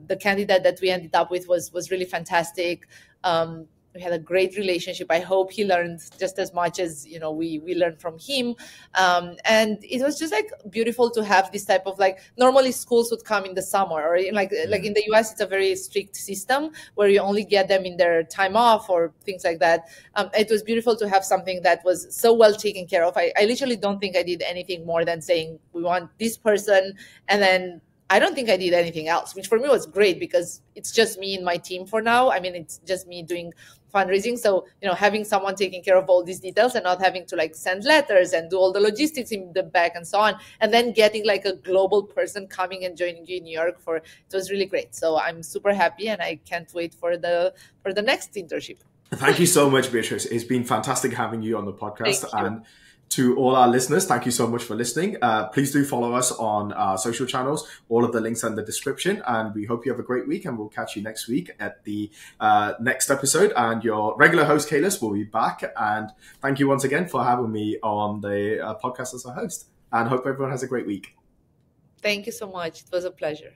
the candidate that we ended up with was was really fantastic. Um, we had a great relationship i hope he learned just as much as you know we we learned from him um, and it was just like beautiful to have this type of like normally schools would come in the summer or in like mm-hmm. like in the us it's a very strict system where you only get them in their time off or things like that um, it was beautiful to have something that was so well taken care of I, I literally don't think i did anything more than saying we want this person and then I don't think I did anything else, which for me was great because it's just me and my team for now. I mean, it's just me doing fundraising. So, you know, having someone taking care of all these details and not having to like send letters and do all the logistics in the back and so on. And then getting like a global person coming and joining you in New York for it was really great. So I'm super happy and I can't wait for the for the next internship. Thank you so much, Beatrice. It's been fantastic having you on the podcast. And to all our listeners, thank you so much for listening. Uh, please do follow us on our social channels. All of the links are in the description. And we hope you have a great week. And we'll catch you next week at the uh, next episode. And your regular host, Kalis, will be back. And thank you once again for having me on the uh, podcast as a host. And hope everyone has a great week. Thank you so much. It was a pleasure.